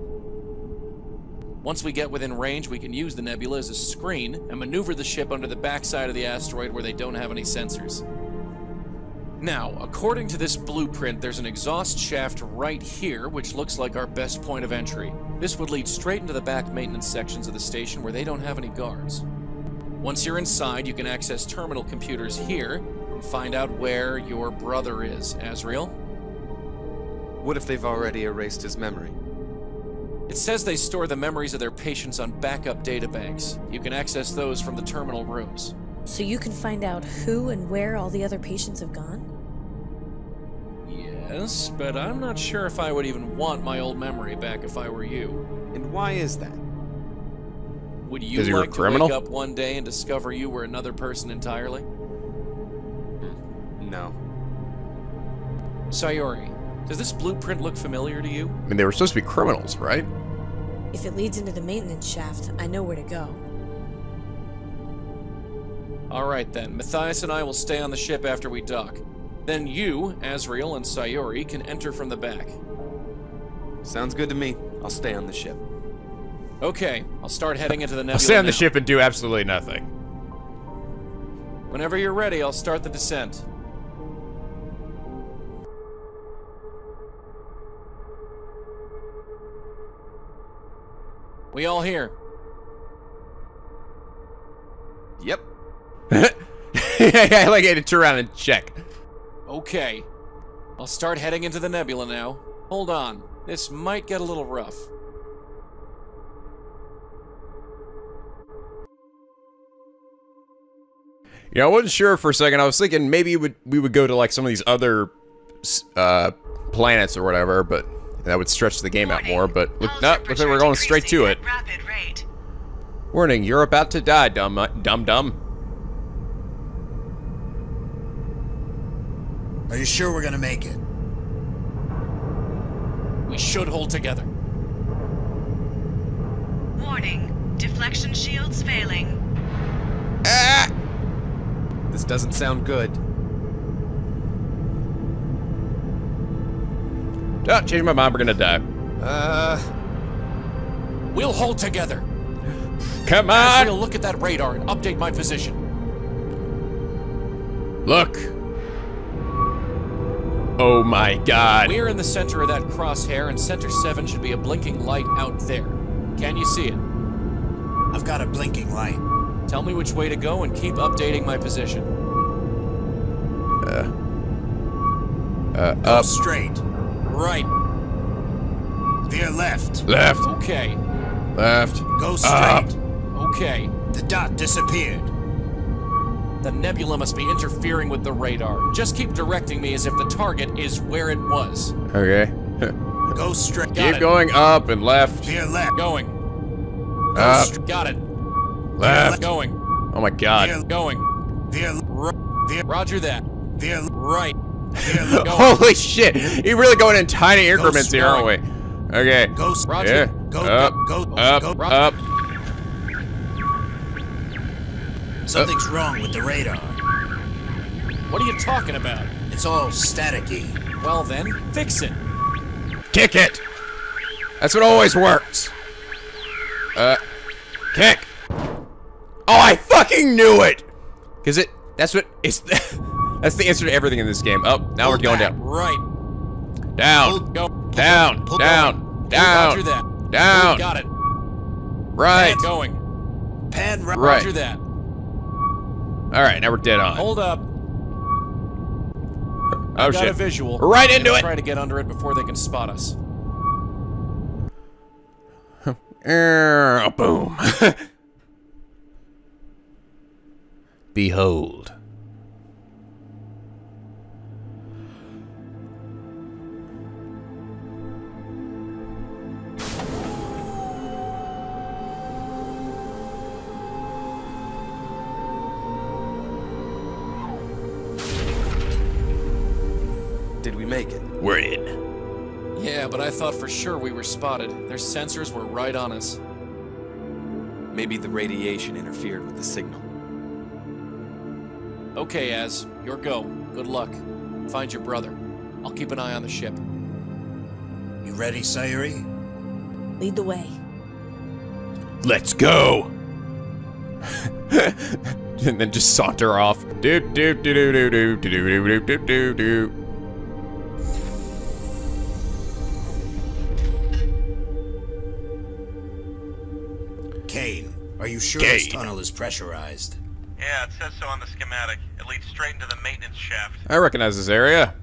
S4: Once we get within range, we can use the nebula as a screen and maneuver the ship under the backside of the asteroid where they don't have any sensors. Now, according to this blueprint, there's an exhaust shaft right here, which looks like our best point of entry. This would lead straight into the back maintenance sections of the station where they don't have any guards. Once you're inside, you can access terminal computers here and find out where your brother is, Azriel.
S11: What if they've already erased his memory?
S4: It says they store the memories of their patients on backup databanks. You can access those from the terminal rooms.
S9: So you can find out who and where all the other patients have gone?
S4: Yes, but I'm not sure if I would even want my old memory back if I were you.
S11: And why is that?
S4: Would you
S1: 'Cause you're a
S4: like to
S1: criminal?
S4: wake up one day and discover you were another person entirely?
S11: No.
S4: Sayuri, does this blueprint look familiar to you?
S1: I mean, they were supposed to be criminals, right?
S9: If it leads into the maintenance shaft, I know where to go.
S4: Alright then, Matthias and I will stay on the ship after we dock. Then you, Azriel, and Sayuri can enter from the back.
S11: Sounds good to me. I'll stay on the ship.
S4: Okay, I'll start heading into the nebula
S1: I'll stay on the ship and do absolutely nothing.
S4: Whenever you're ready, I'll start the descent. We all here?
S11: Yep.
S1: I like it to turn around and check.
S4: Okay. I'll start heading into the nebula now. Hold on. This might get a little rough.
S1: Yeah, I wasn't sure for a second. I was thinking maybe would we would go to like some of these other uh, planets or whatever, but that would stretch the game out more. But look, no, looks like we're going straight to it. Warning: You're about to die, dumb, dumb, dumb.
S3: Are you sure we're gonna make it?
S4: We should hold together.
S8: Warning. Deflection shields failing. Ah!
S11: This doesn't sound good.
S1: Oh, change my mind. We're gonna die.
S11: Uh,
S4: We'll hold together.
S1: Come on.
S4: Azriel, look at that radar and update my position.
S1: Look. Oh my God.
S4: We're in the center of that crosshair, and Center 7 should be a blinking light out there. Can you see it?
S3: I've got a blinking light.
S4: Tell me which way to go and keep updating my position.
S1: Uh. Uh.
S3: Go
S1: Up.
S3: straight.
S4: Right.
S3: Veer left.
S1: Left.
S4: Okay.
S1: Left.
S3: Go
S1: Up.
S3: straight.
S4: Okay.
S3: The dot disappeared.
S4: The nebula must be interfering with the radar. Just keep directing me as if the target is where it was.
S1: Okay.
S3: Go straight.
S4: Got
S1: Keep
S4: it.
S1: going up and left.
S3: Veer left.
S4: Going.
S1: Up.
S4: Got it.
S1: Left.
S4: Going.
S1: Oh my God.
S3: Veer,
S4: Going.
S3: veer, veer,
S4: Roger that.
S3: veer,
S4: Right.
S3: Veer left.
S1: Holy shit! You're really going in tiny increments here, aren't we? Okay.
S3: Go s-
S4: Roger.
S1: Yeah.
S3: Go,
S1: Up.
S3: go, go,
S1: Up.
S3: go.
S1: Up.
S3: Something's wrong with the radar.
S4: What are you talking about?
S3: It's all staticky.
S4: Well then, fix it.
S1: Kick it. That's what always works. Uh. Kick. Oh, I fucking knew it. Cause it. That's what it's. That's the answer to everything in this game. Oh, now we're going down.
S4: Right.
S1: Down.
S4: Go.
S1: Down.
S4: Pull
S1: Down. Down.
S4: Roger that.
S1: Down.
S4: Got it.
S1: Right.
S4: Pan going.
S3: Pan. Right.
S4: Roger that.
S1: All right, now we're dead on.
S4: Hold up.
S1: Oh
S4: got
S1: shit.
S4: a visual.
S1: Right into it.
S4: Try to get under it before they can spot us.
S1: Er, boom. Behold.
S4: Thought for sure we were spotted. Their sensors were right on us.
S11: Maybe the radiation interfered with the signal.
S4: Okay, Az, your go. Good luck. Find your brother. I'll keep an eye on the ship.
S3: You ready, Sayuri?
S9: Lead the way.
S1: Let's go. and then just saunter off. Do do do do do do do do do do do do.
S3: Are you sure
S1: Kane.
S3: this tunnel is pressurized?
S5: Yeah, it says so on the schematic. It leads straight into the maintenance shaft.
S1: I recognize this area.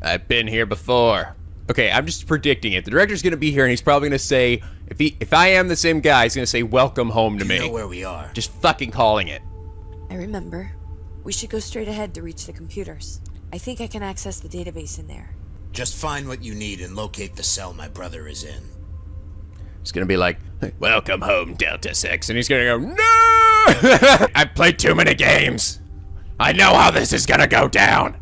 S1: I've been here before. Okay, I'm just predicting it. The director's gonna be here, and he's probably gonna say, if he, if I am the same guy, he's gonna say, "Welcome home to
S3: You
S1: me."
S3: know where we are.
S1: Just fucking calling it.
S9: I remember. We should go straight ahead to reach the computers. I think I can access the database in there.
S3: Just find what you need and locate the cell my brother is in.
S1: It's gonna be like, "Welcome home, Delta Six," and he's gonna go, "No! I've played too many games. I know how this is gonna go down."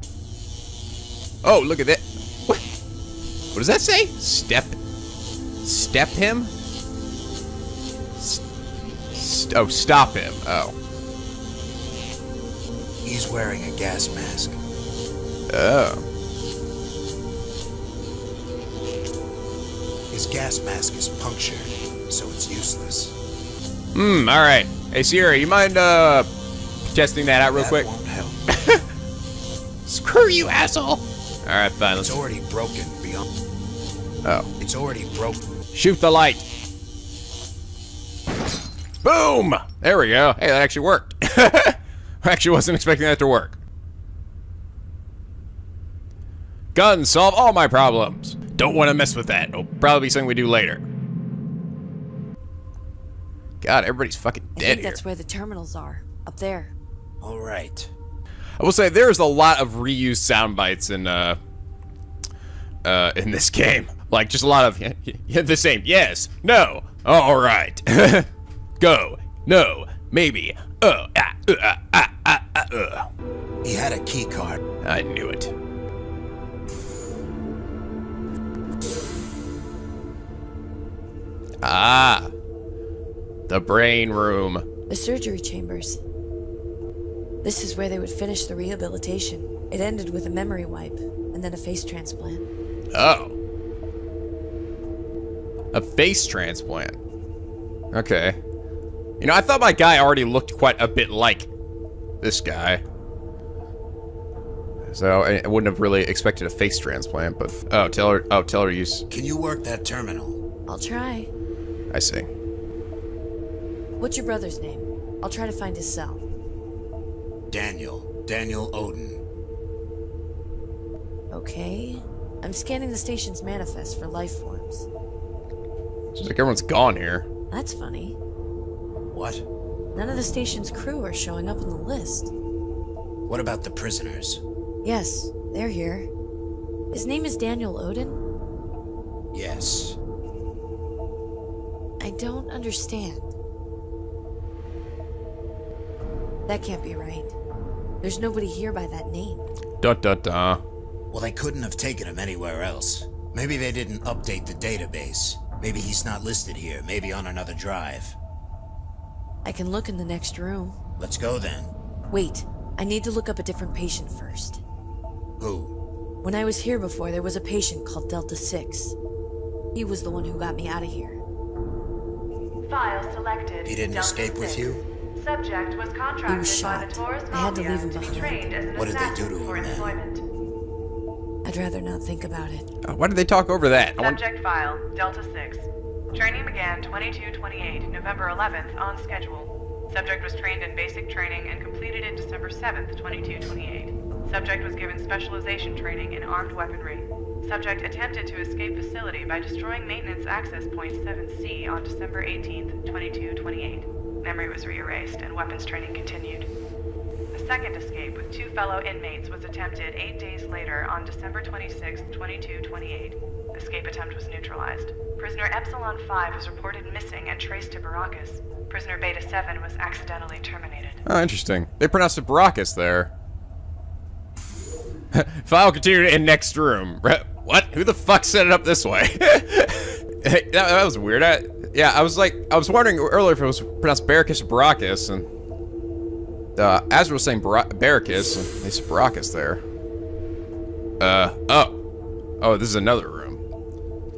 S1: Oh, look at that! What? What does that say? Step, step him? St- oh, stop him. Oh,
S3: He's wearing a gas mask.
S1: oh.
S3: His gas mask is punctured, so it's useless.
S1: Hmm. All right. Hey Sierra, you mind uh testing that out real
S3: that
S1: quick?
S3: won't help.
S1: Screw you, asshole! All right, fine.
S3: It's already broken beyond.
S1: Oh.
S3: It's already broken.
S1: Shoot the light. Boom! There we go. Hey, that actually worked. I actually wasn't expecting that to work. Guns solve all my problems. Don't want to mess with that. It'll probably be something we do later. God, everybody's fucking
S9: I
S1: dead
S9: think
S1: here.
S9: that's where the terminals are. Up there.
S3: All right.
S1: I will say there's a lot of reused sound bites in uh uh in this game. Like just a lot of yeah, the same. Yes. No. All right. Go. No. Maybe. Uh, ah, uh, ah, ah, ah, uh.
S3: He had a key card.
S1: I knew it. Ah. The brain room.
S9: The surgery chambers. This is where they would finish the rehabilitation. It ended with a memory wipe, and then a face transplant.
S1: Oh. A face transplant. Okay. You know, I thought my guy already looked quite a bit like this guy. So I I wouldn't have really expected a face transplant, but oh, tell her. Oh, tell her to use.
S3: Can you work that terminal?
S9: I'll try.
S1: I see.
S9: What's your brother's name? I'll try to find his cell.
S3: Daniel. Daniel Odin.
S9: Okay. I'm scanning the station's manifest for life forms.
S1: Seems like everyone's gone here.
S9: That's funny.
S3: What?
S9: None of the station's crew are showing up on the list.
S3: What about the prisoners?
S9: Yes, they're here. His name is Daniel Odin?
S3: Yes.
S9: I don't understand. That can't be right. There's nobody here by that name.
S1: Dun dun dun.
S3: Well, they couldn't have taken him anywhere else. Maybe they didn't update the database. Maybe he's not listed here. Maybe on another drive.
S9: I can look in the next room.
S3: Let's go then.
S9: Wait, I need to look up a different patient first.
S3: Who?
S9: When I was here before, there was a patient called Delta 6. He was the one who got me out of here.
S8: File selected.
S3: He didn't
S8: Delta
S3: escape with you?
S8: Subject was
S9: He
S8: contracted
S9: was
S8: by
S9: shot.
S8: the Taurus
S9: I had to leave him
S8: to be
S9: behind.
S8: trained as an
S3: What did they do to him,
S8: for
S3: then?
S8: employment.
S9: I'd rather not think about it.
S1: Uh, why did they talk over that?
S8: Subject file, Delta 6. Training began 2228, November 11th, on schedule. Subject was trained in basic training and completed it December 7th, 2228. Subject was given specialization training in armed weaponry. Subject attempted to escape facility by destroying maintenance access point 7C on December 18th, 2228. Memory was re-erased and weapons training continued. A second escape with two fellow inmates was attempted eight days later on December 26, 2228. Escape attempt was neutralized. Prisoner Epsilon 5 was reported missing and traced to Barracus. Prisoner Beta 7 was accidentally terminated.
S1: Oh, interesting. They pronounced it Barracus there. File continued in next room. What? Who the fuck set it up this way? that, that was weird. I, yeah, I was like, I was wondering earlier if it was pronounced Barracus or Barracus, and uh, Azra was saying Bar Barracus, and they said Barracus there. Uh, oh. Oh, this is another room.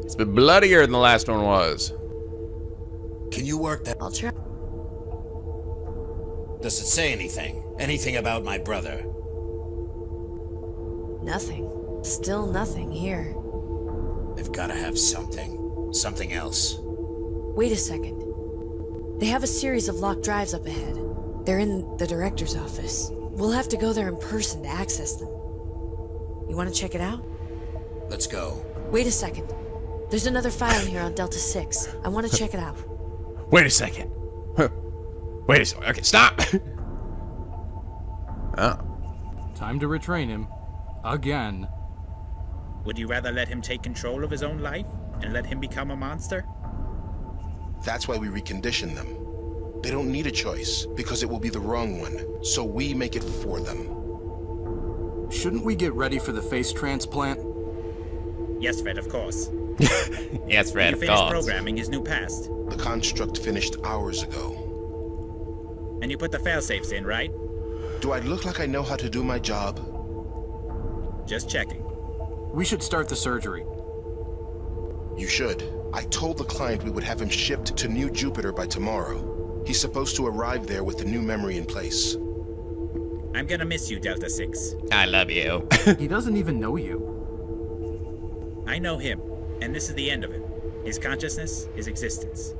S1: It's been bloodier than the last one was.
S3: Can you work that?
S9: I'll try.
S3: Does it say anything? Anything about my brother?
S9: Nothing. Still nothing here.
S3: They've got to have something. Something else.
S9: Wait a second. They have a series of locked drives up ahead. They're in the director's office. We'll have to go there in person to access them. You want to check it out?
S3: Let's go.
S9: Wait a second. There's another file here on Delta 6. I want to check it out.
S1: Wait a second. Wait a second. Okay, stop. oh.
S14: Time to retrain him. Again.
S15: Would you rather let him take control of his own life and let him become a monster?
S6: That's why we recondition them. They don't need a choice, because it will be the wrong one, so we make it for them.
S14: Shouldn't we get ready for the face transplant?
S15: Yes, Fred, of course.
S1: yes, Fred,
S15: you
S1: of
S15: finished
S1: course.
S15: programming his new past,
S6: The construct finished hours ago.
S15: and you put the failsafes in, right?
S6: Do I look like I know how to do my job?
S15: Just checking.
S14: We should start the surgery.
S6: You should. I told the client we would have him shipped to New Jupiter by tomorrow. He's supposed to arrive there with the new memory in place.
S15: I'm gonna miss you, Delta 6.
S1: I love you.
S14: he doesn't even know you.
S15: I know him, and this is the end of him. His consciousness, his existence.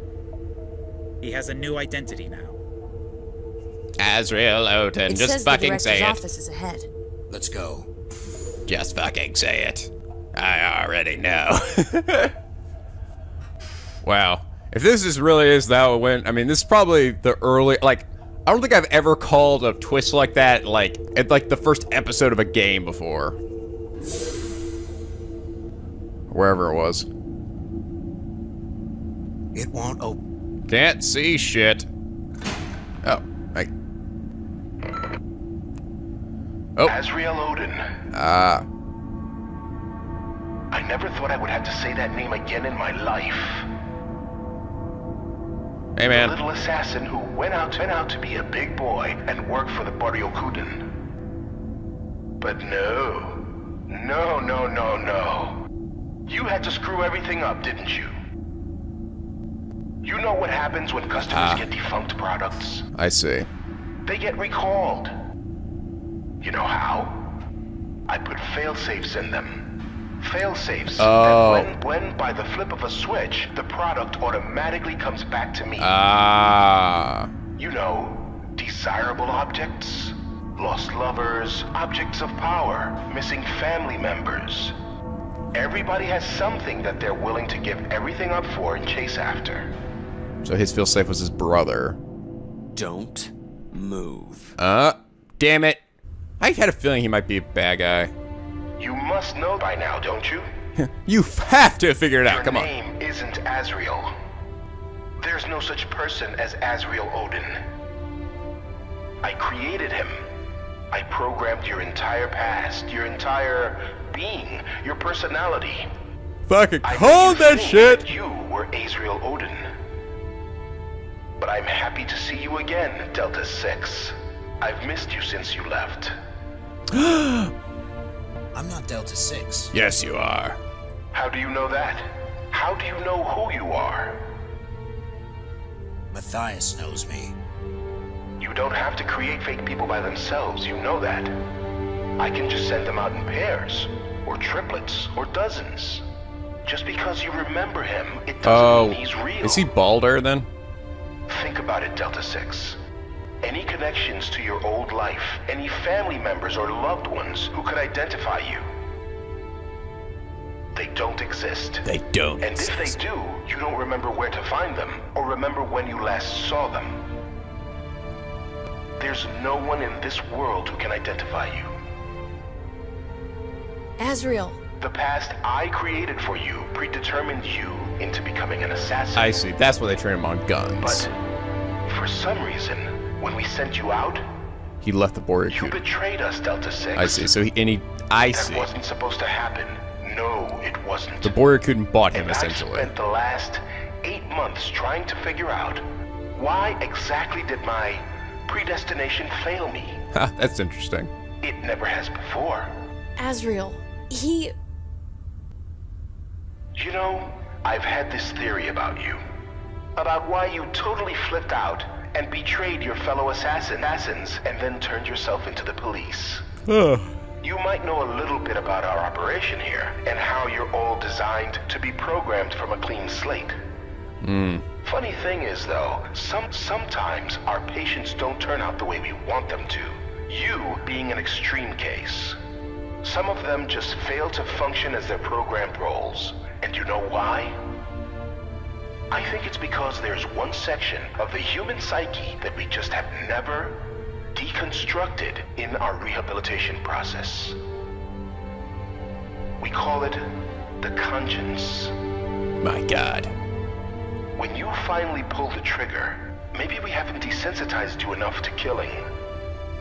S15: He has a new identity now.
S1: Azriel Odin,
S9: it
S1: just
S9: says the
S1: fucking
S9: director's
S1: say it.
S9: office is ahead.
S3: Let's go.
S1: Just fucking say it. I already know. wow. If this is really is that what went, I mean, this is probably the early, like, I don't think I've ever called a twist like that, like, at like the first episode of a game before. Wherever it was.
S3: It won't open.
S1: Can't see shit. Oh, I. Oh.
S6: Azriel Odin.
S1: Ah.
S6: I never thought I would have to say that name again in my life.
S1: Hey, man.
S6: The little assassin who went out, went out to be a big boy and work for the Boryokudan. But no. No, no, no, no. You had to screw everything up, didn't you? You know what happens when customers
S1: Ah.
S6: get defunct products?
S1: I see.
S6: They get recalled. You know how? I put fail-safes in them. Fail-safes
S1: Oh.
S6: that when, when, by the flip of a switch, the product automatically comes back to me.
S1: Ah.
S6: You know, desirable objects, lost lovers, objects of power, missing family members. Everybody has something that they're willing to give everything up for and chase after.
S1: So his feel safe was his brother.
S11: Don't move.
S1: Uh, damn it. I had a feeling he might be a bad guy.
S6: You must know by now, don't you?
S1: you have to figure it out.
S6: Your
S1: Come on.
S6: Your name isn't Azriel. There's no such person as Azriel Odin. I created him. I programmed your entire past, your entire being, your personality.
S1: Fucking
S6: made
S1: that shit.
S6: that You were Azriel Odin. But I'm happy to see you again, Delta 6. I've missed you since you left.
S3: I'm not Delta 6.
S1: yes, you are.
S6: How do you know that? How do you know who you are?
S3: Matthias knows me.
S6: You don't have to create fake people by themselves, you know that. I can just send them out in pairs, or triplets, or dozens. Just because you remember him, it doesn't
S1: Oh,
S6: mean he's real.
S1: is he Balder then?
S6: Think about it, Delta 6. Any connections to your old life, any family members or loved ones who could identify you, they don't exist.
S1: They don't.
S6: And if they do, you don't remember where to find them, or remember when you last saw them. There's no one in this world who can identify you.
S9: Azriel,
S6: The past I created for you predetermined you into becoming an assassin.
S1: I see. That's why they train him on guns.
S6: But for some reason, when we sent you out,
S1: he left the border.
S6: you betrayed us, Delta 6.
S1: I see. So he and he. I
S6: that
S1: see.
S6: wasn't supposed to happen. No, it wasn't.
S1: The border couldn't bought him
S6: and
S1: essentially.
S6: I spent the last eight months trying to figure out why exactly did my predestination fail me.
S1: Ha, That's interesting.
S6: It never has before.
S9: Azriel, he.
S6: You know, I've had this theory about you. About why you totally flipped out and betrayed your fellow assassin assassins and then turned yourself into the police. You might know a little bit about our operation here and how you're all designed to be programmed from a clean slate.
S1: Hmm.
S6: Funny thing is though, some sometimes our patients don't turn out the way we want them to. You being an extreme case. Some of them just fail to function as their programmed roles. And you know why? I think it's because there's one section of the human psyche that we just have never deconstructed in our rehabilitation process. We call it the conscience.
S1: My God.
S6: When you finally pull the trigger, maybe we haven't desensitized you enough to killing.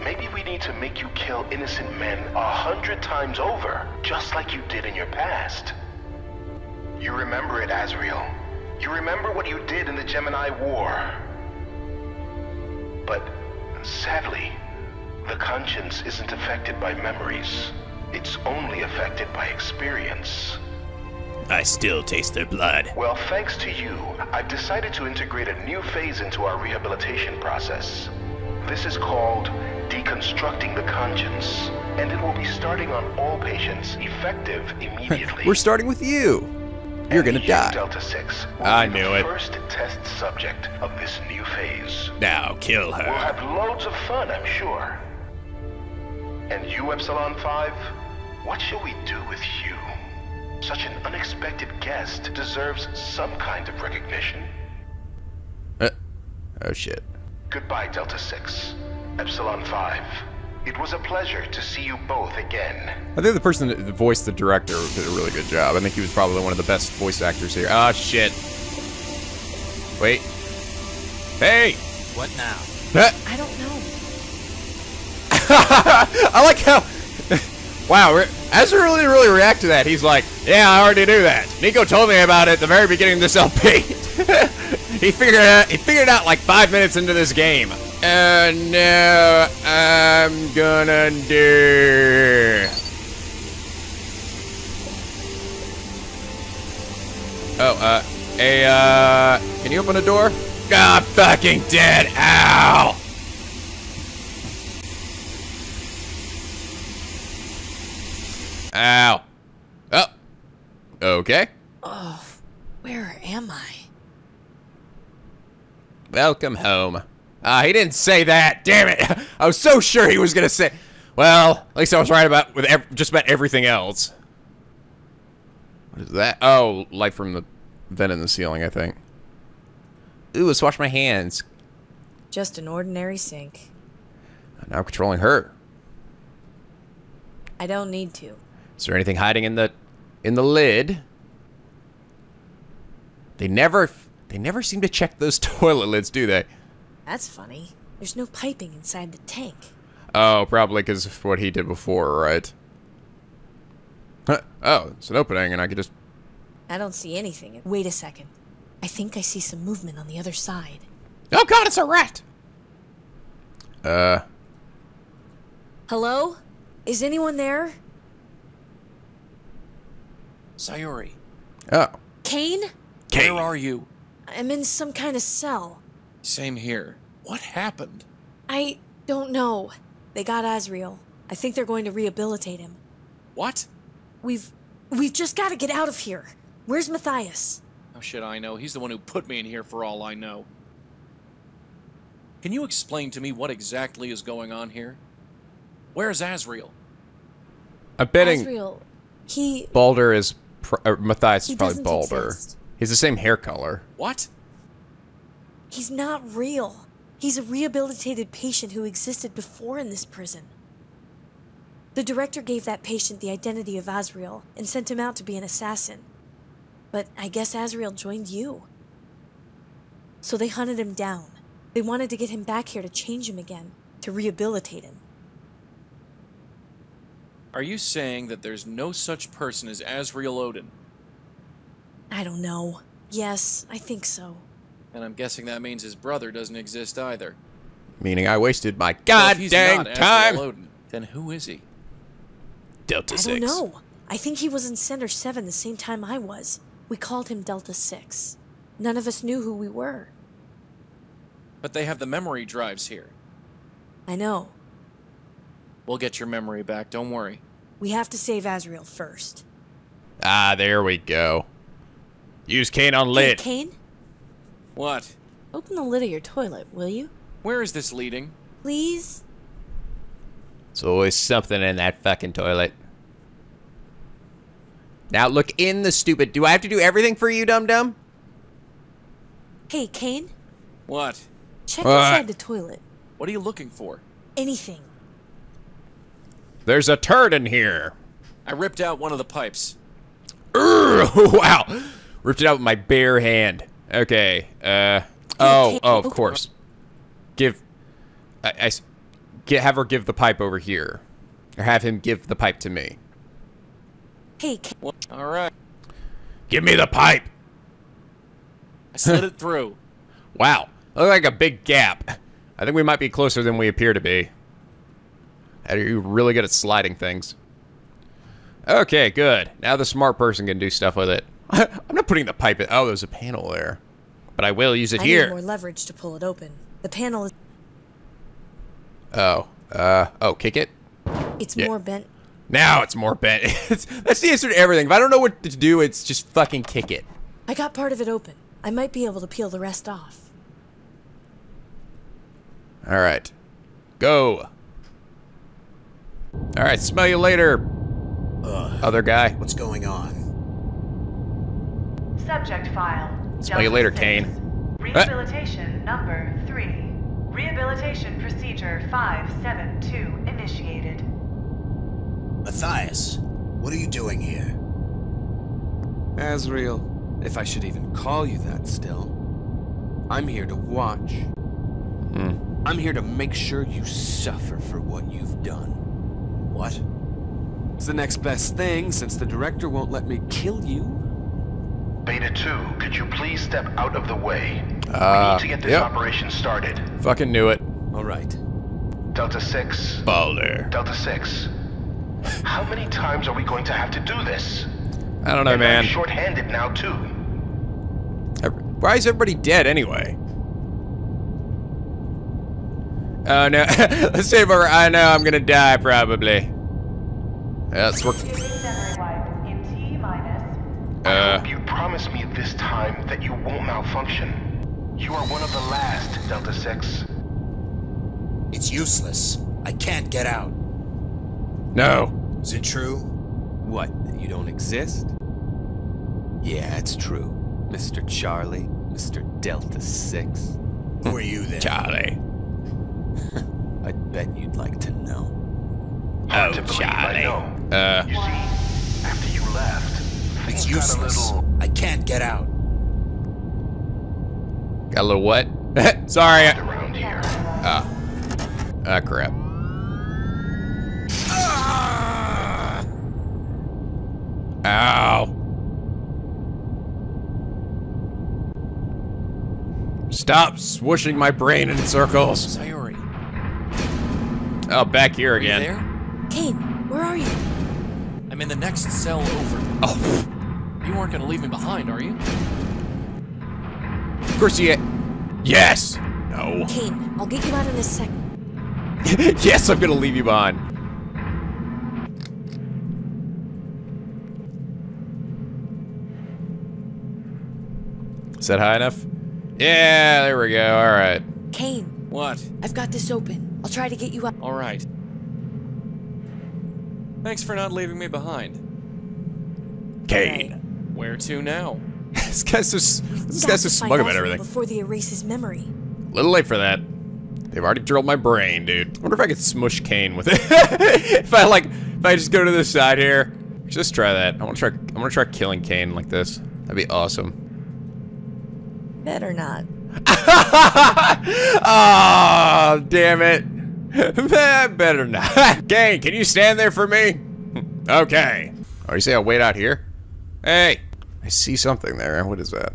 S6: Maybe we need to make you kill innocent men a hundred times over, just like you did in your past. You remember it, Azriel. You remember what you did in the Gemini War. But sadly, the conscience isn't affected by memories. It's only affected by experience.
S1: I still taste their blood.
S6: Well, thanks to you, I've decided to integrate a new phase into our rehabilitation process. This is called deconstructing the conscience, and it will be starting on all patients, effective immediately.
S1: We're starting with you. You're gonna die.
S6: Delta 6. will
S1: I
S6: be
S1: knew
S6: the
S1: it.
S6: First test subject of this new phase.
S1: Now kill her.
S6: We'll have loads of fun, I'm sure. And you, Epsilon 5, what shall we do with you? Such an unexpected guest deserves some kind of recognition.
S1: Uh, oh shit.
S6: Goodbye, Delta 6. Epsilon 5. It was a pleasure to see you both again.
S1: I think the person that voiced the director did a really good job. I think he was probably one of the best voice actors here. Ah, shit. Wait. Hey!
S13: What now?
S9: I don't know.
S1: I like how. wow, re- Ezra really, really react to that. He's like, "Yeah, I already knew that. Nico told me about it at the very beginning of this LP. he figured it out. He figured it out like five minutes into this game. And now I'm gonna do. Oh, uh, hey, uh, can you open the door? God, fucking dead. Ow! Ow. Oh. Okay.
S9: Oh, where am I?
S1: Welcome home. Ah, he didn't say that. Damn it. I was so sure he was gonna say. Well, at least I was right about with ev just about everything else. What is that? Oh, light from the vent in the ceiling, I think. Ooh, let's wash my hands.
S9: Just an ordinary sink.
S1: Now I'm controlling her.
S9: I don't need to.
S1: Is there anything hiding in the in the lid? They never they never seem to check those toilet lids, do they?
S9: That's funny. There's no piping inside the tank.
S1: Oh, probably because of what he did before, right? Huh. Oh, it's an opening, and I could just.
S9: I don't see anything. Wait a second. I think I see some movement on the other side.
S1: Oh God, it's a rat. Uh,
S9: Hello? Is anyone there?
S4: Sayuri,
S1: oh,
S9: Kane?
S4: where are you?
S9: I'm in some kind of cell.
S4: Same here. What happened?
S9: I don't know. They got Azriel. I think they're going to rehabilitate him.
S4: What?
S9: We've. We've just got to get out of here. Where's Matthias?
S4: Oh shit, I know. He's the one who put me in here for all I know. Can you explain to me what exactly is going on here? Where's Azriel?
S1: I'm betting
S9: Azriel. He.
S1: Balder is pr- uh, Matthias is probably Balder.
S9: exist.
S1: He's the same hair color.
S4: What?
S9: He's not real. He's a rehabilitated patient who existed before in this prison. The director gave that patient the identity of Azriel and sent him out to be an assassin. But I guess Azriel joined you. So they hunted him down. They wanted to get him back here to change him again, to rehabilitate him.
S4: Are you saying that there's no such person as Azriel Odin?
S9: I don't know. Yes, I think so.
S4: And I'm guessing that means his brother doesn't exist either.
S1: Meaning I wasted my
S4: Well,
S1: god
S4: he's
S1: dang time.
S4: Azriel Odin, then who is he?
S1: Delta
S9: I
S1: Six.
S9: don't know. I think he was in Center 7 the same time I was. We called him Delta 6. None of us knew who we were.
S4: But they have the memory drives here.
S9: I know.
S4: We'll get your memory back, don't worry.
S9: We have to save Azriel first.
S1: Ah, there we go. Use Kane on
S9: Hey,
S1: lid.
S9: Kane,
S4: What?
S9: open the lid of your toilet, will you?
S4: Where is this leading?
S9: Please?
S1: There's always something in that fucking toilet. Now look in the stupid. Do I have to do everything for you, dum dum?
S9: Hey, Kane,
S4: What?
S9: check
S1: What?
S9: inside uh. the toilet.
S4: What are you looking for?
S9: Anything.
S1: There's a turd in here.
S4: I ripped out one of the pipes.
S1: Urgh, wow. Ripped it out with my bare hand. Okay. Uh. Oh. Oh. Of course. Give. I. get have her give the pipe over here, or have him give the pipe to me.
S9: Hey, Kane,
S4: All right.
S1: Give me the pipe.
S4: I slid it through.
S1: Wow. Look like a big gap. I think we might be closer than we appear to be. Are you really good at sliding things? Okay, good. Now the smart person can do stuff with it. I'm not putting the pipe in. Oh, there's a panel there. But I will use it
S9: I need
S1: here.
S9: more leverage to pull it open. The panel is.
S1: Oh. Uh. Oh, kick it?
S9: It's
S1: Yeah.
S9: more bent.
S1: Now it's more bent. It's, that's the answer to everything. If I don't know what to do, it's just fucking kick it.
S9: I got part of it open. I might be able to peel the rest off.
S1: All right. Go. All right. Smell you later, other guy.
S3: What's going on?
S8: Subject file.
S1: Smell you later,
S8: six.
S1: Kane. Eh.
S8: Rehabilitation number 3. Rehabilitation procedure 572 initiated.
S3: Matthias, what are you doing here?
S11: Azriel, if I should even call you that still. I'm here to watch. Hmm. I'm here to make sure you suffer for what you've done.
S3: What?
S11: It's the next best thing since the director won't let me kill you.
S6: Beta 2, could you please step out of the way? we
S1: Uh,
S6: need to get this
S1: yep.
S6: operation started.
S1: Fucking knew it.
S11: All right.
S6: Delta 6.
S1: Balder.
S6: Delta 6. How many times are we going to have to do this?
S1: I don't know,
S6: and
S1: man.
S6: I'm short-handed now, too.
S1: Why is everybody dead anyway? Oh no! Let's save her. I know I'm gonna die probably. Yeah, let's work.
S8: In T minus.
S1: Uh,
S6: You promise me this time that you won't malfunction. You are one of the last, Delta 6.
S3: It's useless. I can't get out.
S1: no.
S3: Is it true?
S11: What, that you don't exist? Yeah, it's true. Mr. Charlie, Mr. Delta 6.
S3: Who are you then?
S1: Charlie.
S11: I'd bet you'd like to know.
S6: Hard
S1: Oh,
S6: to believe, I
S1: Charlie.
S6: know.
S1: Uh,
S6: You see, after you left,
S3: It's
S6: things got a
S3: useless.
S6: little
S3: I can't get out.
S1: got a little what? Sorry. I-
S6: around here.
S1: Ah. Ah, crap. Ow. Stop swooshing my brain in circles.
S4: Sayuri,
S1: Oh, back here
S4: are you
S1: again.
S4: there?
S9: Kane, where are you?
S4: I'm in the next cell over.
S1: Oh,
S4: You aren't gonna leave me behind, are you?
S1: of course you. Yes. No.
S9: Kane, I'll get you out in a second.
S1: yes, I'm gonna leave you behind. Is that high enough? Yeah, there we go. All right.
S9: Kane,
S4: What?
S9: I've got this open. I'll try to get you up.
S4: All right. Thanks for not leaving me behind.
S1: Kane.
S4: Where to now?
S1: this guy's so s- this guy's so smug about everything.
S9: Before they erase his memory.
S1: Little late for that. They've already drilled my brain, dude. I wonder if I could smush Kane with it. if I like, if I just go to the side here. Just try that. I want to try. I want to try killing Kane like this. That'd be awesome.
S9: Better not.
S1: Oh, damn it. Better not. Kane, can you stand there for me? okay. Oh, you say I'll wait out here? Hey, I see something there. What is that?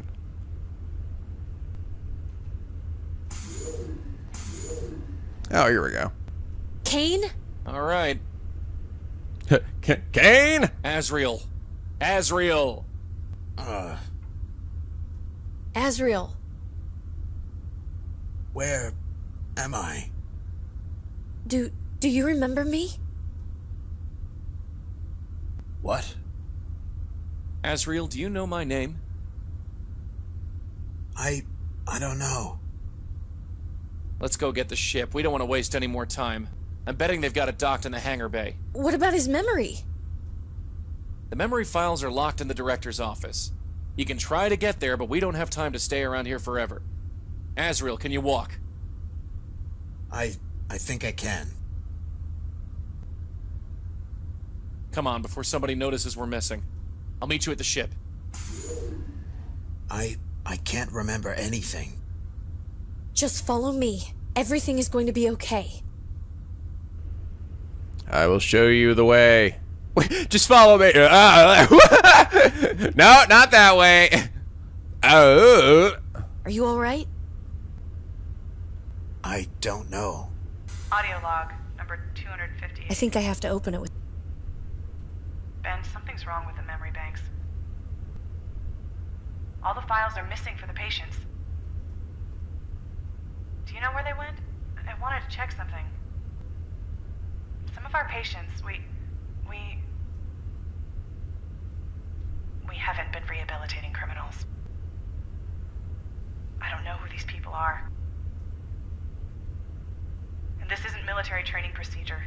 S1: Oh, here we go.
S9: Kane?
S4: All right.
S1: K- Kane?
S4: Azriel. Azriel.
S3: Uh,
S9: Azriel.
S3: where am I?
S9: Do do you remember me?
S3: What?
S4: Azriel, do you know my name?
S3: I. I don't know.
S4: Let's go get the ship. We don't want to waste any more time. I'm betting they've got it docked in the hangar bay.
S9: What about his memory?
S4: The memory files are locked in the director's office. You can try to get there, but we don't have time to stay around here forever. Azriel, can you walk?
S3: I. I think I can.
S4: Come on, before somebody notices we're missing. I'll meet you at the ship.
S3: I. I can't remember anything.
S9: Just follow me. Everything is going to be okay.
S1: I will show you the way. Just follow me. Uh, no, not that way. Oh.
S9: Are you alright?
S3: I don't know.
S8: Audio log number 250.
S9: I think I have to open it with.
S8: Ben, something's wrong with the memory banks. All the files are missing for the patients. Do you know where they went? I wanted to check something. Some of our patients, we. we. we haven't been rehabilitating criminals. I don't know who these people are. And this isn't military training procedure.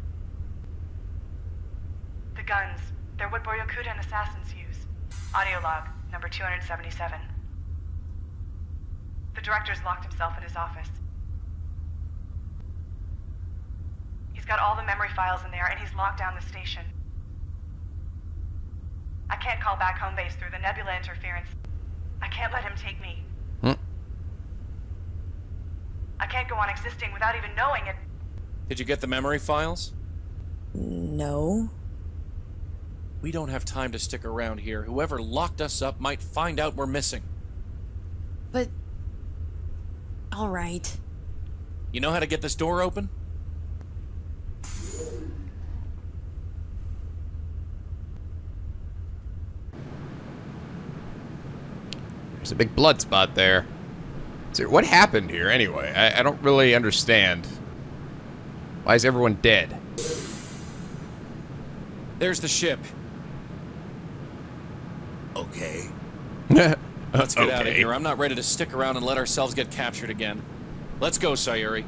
S8: The guns, they're what Boryokudan assassins use. Audio log, number 277. The director's locked himself in his office. He's got all the memory files in there, and he's locked down the station. I can't call back home base through the nebula interference. I can't let him take me.
S1: Hmm.
S8: I can't go on existing without even knowing it.
S4: Did you get the memory files?
S9: No.
S4: We don't have time to stick around here. Whoever locked us up might find out we're missing.
S9: But. Alright.
S4: You know how to get this door open?
S1: There's a big blood spot there. So what happened here anyway? I, I don't really understand. Why is everyone dead?
S4: There's the ship.
S3: Okay.
S4: Let's get out of here. I'm not ready to stick around and let ourselves get captured again. Let's go, Sayuri.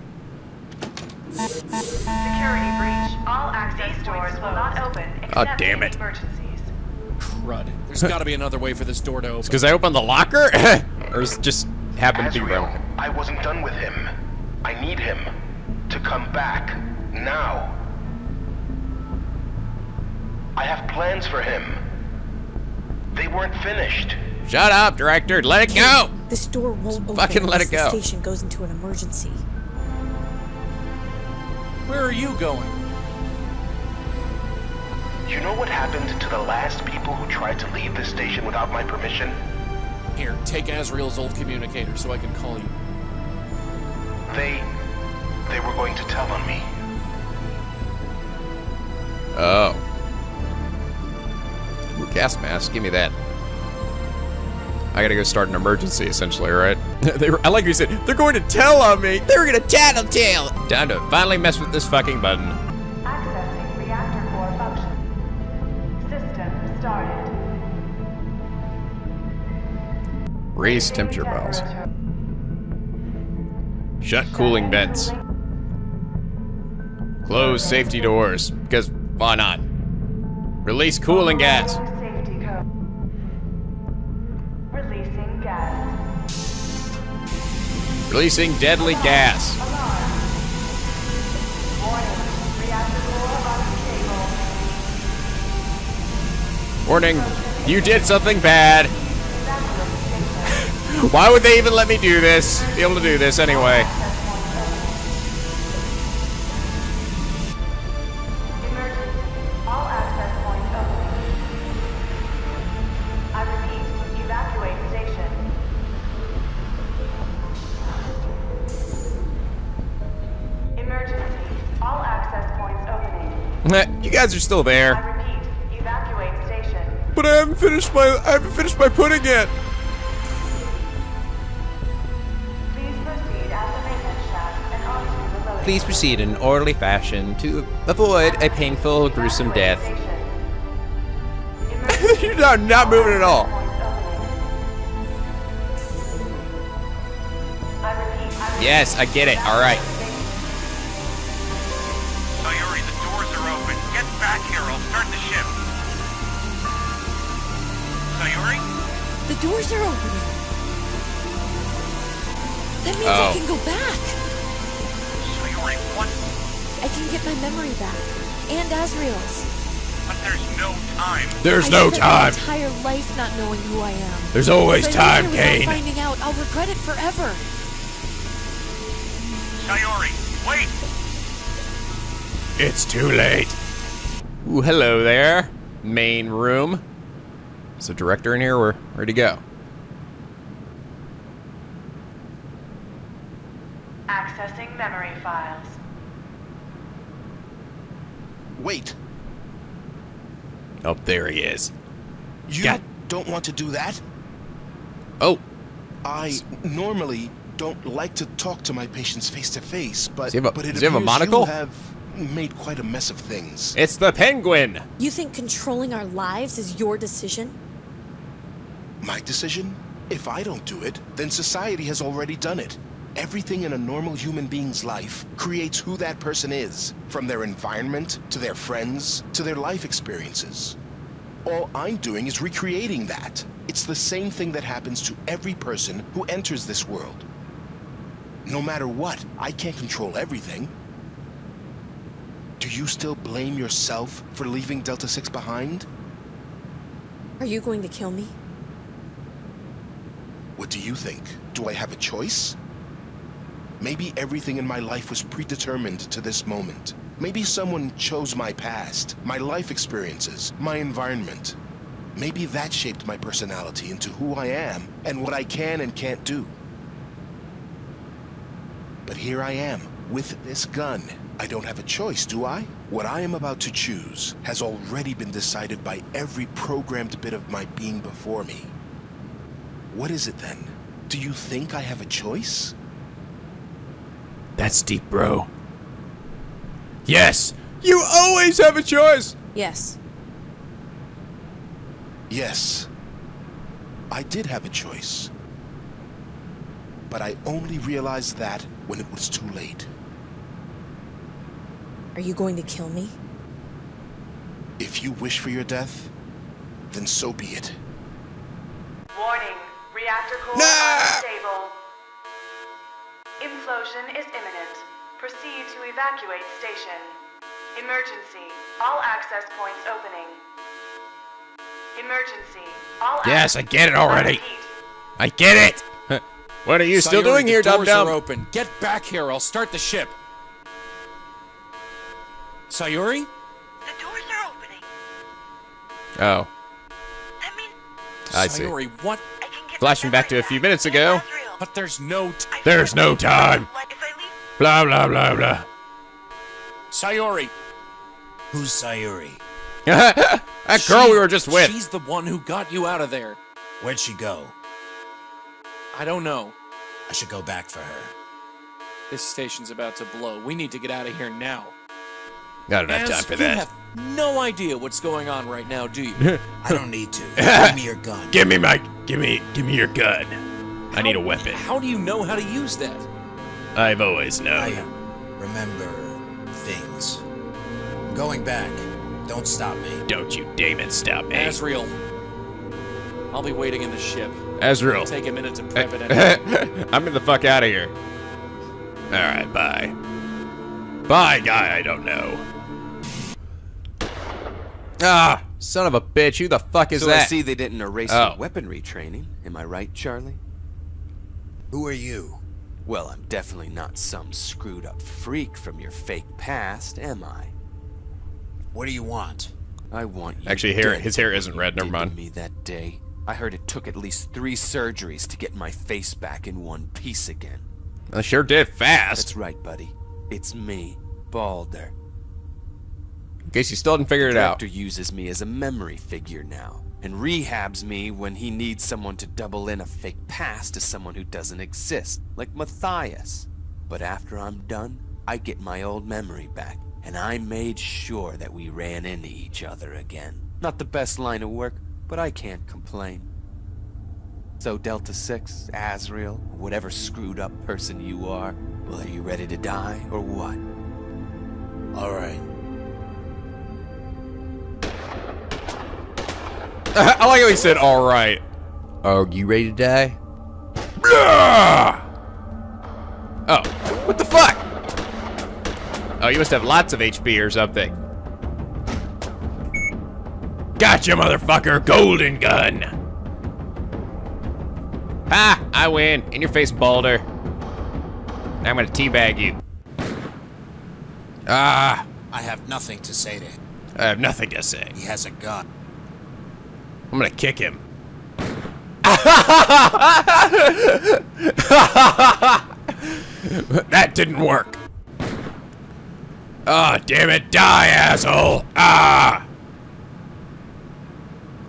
S8: Security breach. All access doors will not open
S1: Oh,
S8: except
S1: damn it.
S8: emergencies.
S4: Crud. There's got to be another way for this door to open.
S1: Because I opened the locker? or is it just happened to be
S6: Azriel,
S1: broken?
S6: I wasn't done with him. I need him to come back now. I have plans for him. They weren't finished.
S1: Shut up, director. Let it go.
S9: This door won't open
S1: fucking let
S9: unless
S1: it go.
S9: The station goes into an emergency.
S4: Where are you going?
S6: You know what happened to the last people who tried to leave this station without my permission?
S4: Here, take Azriel's old communicator so I can call you.
S6: They. they were going to tell on me.
S1: Oh. Ooh, gas mask. Give me that. I gotta go start an emergency, essentially, right? they were, I like you said, they're going to tell on me. They're gonna tattletale. Time to finally mess with this fucking button.
S8: Accessing reactor core function. System started.
S1: Raise temperature valves. Shut cooling vents. Close safety doors, because why not? Release cooling gas.
S8: Safety code. Releasing gas.
S1: Releasing deadly gas.
S8: Core unstable.
S1: Warning, you did something bad. Why would they even let me do this? Be able to do this anyway. Guys are still there.
S8: Repeat, evacuate station.
S1: But I haven't finished my I haven't finished my pudding yet.
S8: Please proceed at the maintenance shaft and onto the loading.
S1: Please proceed in orderly fashion to avoid a painful, gruesome death. You're not, not moving at all. Yes, I get it. All right.
S5: The doors are
S9: opening. That means
S1: Oh.
S9: I can go back.
S5: So Sayuri, what?
S9: I can get my memory back. And Azriel's.
S5: But there's no time.
S1: There's
S9: I
S1: no
S9: spent
S1: time.
S9: My entire life not knowing who I am.
S1: There's always
S9: If I leave
S1: time,
S9: here
S1: Kane.
S9: Finding out, I'll regret it forever.
S5: Sayuri, wait!
S1: It's too late. Ooh, hello there. Main room. Is the director in here? We're ready to go.
S8: Accessing memory files.
S6: Wait,
S1: Oh, there he is.
S6: you
S1: God.
S6: don't want to do that?
S1: Oh,
S6: I normally don't like to talk to my patients face to face, but
S1: Does he have a-
S6: but it
S1: does he have a
S6: appears
S1: monocle?
S6: you have made quite a mess of things.
S1: it's the penguin.
S9: You think controlling our lives is your decision?
S6: My decision? If I don't do it, then society has already done it. Everything in a normal human being's life creates who that person is, from their environment, to their friends, to their life experiences. All I'm doing is recreating that. It's the same thing that happens to every person who enters this world. No matter what, I can't control everything. Do you still blame yourself for leaving Delta 6 behind?
S9: Are you going to kill me?
S6: What do you think? Do I have a choice? Maybe everything in my life was predetermined to this moment. Maybe someone chose my past, my life experiences, my environment. Maybe that shaped my personality into who I am and what I can and can't do. But here I am, with this gun. I don't have a choice, do I? What I am about to choose has already been decided by every programmed bit of my being before me. What is it then? Do you think I have a choice?
S1: That's deep, bro. Yes, you always have a choice.
S9: Yes.
S6: Yes. I did have a choice. But I only realized that when it was too late.
S9: Are you going to kill me?
S6: If you wish for your death, then so be it.
S8: Warning. Reactor core unstable. Implosion is imminent. Proceed to evacuate station. Emergency. All access points opening. Emergency. All
S1: Yes, I get it already. I get it. What are you still
S4: Sayuri,
S1: doing
S4: the
S1: here, dum
S4: doors are open. Get back here. I'll start the ship. Sayuri?
S5: The doors are opening.
S1: Oh. I see.
S4: Sayuri, what?
S1: Flashing back to a few minutes ago.
S4: But there's no
S1: There's no time. Blah blah blah blah.
S4: Sayuri.
S3: Who's Sayuri?
S1: that girl we were just with.
S4: She's the one who got you out of there.
S3: Where'd she go?
S4: I don't know.
S3: I should go back for her.
S4: This station's about to blow. We need to get out of here now.
S1: I don't enough
S4: Az,
S1: time for that.
S4: you have no idea what's going on right now, do you?
S3: I don't need to. Give me your gun.
S1: Give me my, give me, give me your gun. I need a weapon.
S4: How do you know how to use that?
S1: I've always known.
S3: I remember things. I'm going back. Don't stop me.
S1: Don't you, Damon, stop me.
S4: Azriel. I'll be waiting in the ship. Azriel. Take a minute to prep it.
S1: I'm getting the fuck out of here. All right, bye. Bye, guy I don't know. Ah, son of a bitch! Who the fuck is
S7: so
S1: that?
S7: I see they didn't erase
S1: Oh.
S7: your weaponry training. Am I right, Charlie?
S3: Who are you?
S7: Well, I'm definitely not some screwed up freak from your fake past, am I?
S3: What do you want?
S7: I want you
S1: Actually, hair- his hair
S7: for what
S1: isn't red, never
S7: did
S1: mind.
S7: me that day. I heard it took at least three surgeries to get my face back in one piece again.
S1: I sure did fast.
S7: That's right, buddy. It's me, Balder.
S1: In case you still didn't figure it out.
S7: director uses me as a memory figure now, and rehabs me when he needs someone to double in a fake past to someone who doesn't exist, like Matthias. But after I'm done, I get my old memory back, and I made sure that we ran into each other again. Not the best line of work, but I can't complain. So Delta 6, Azriel, whatever screwed up person you are, well, are you ready to die or what?
S3: All right.
S1: I like how he said, "All right." Are you ready to die? Blah! Oh, what the fuck? Oh, you must have lots of HP or something. Gotcha, motherfucker! Golden gun. Ah, I win. In your face, Balder. Now I'm gonna teabag you. Ah,
S3: I have nothing to say to him.
S1: I have nothing to say.
S3: He has a gun.
S1: I'm gonna kick him. that didn't work. Ah, damn it, die, asshole! Ah!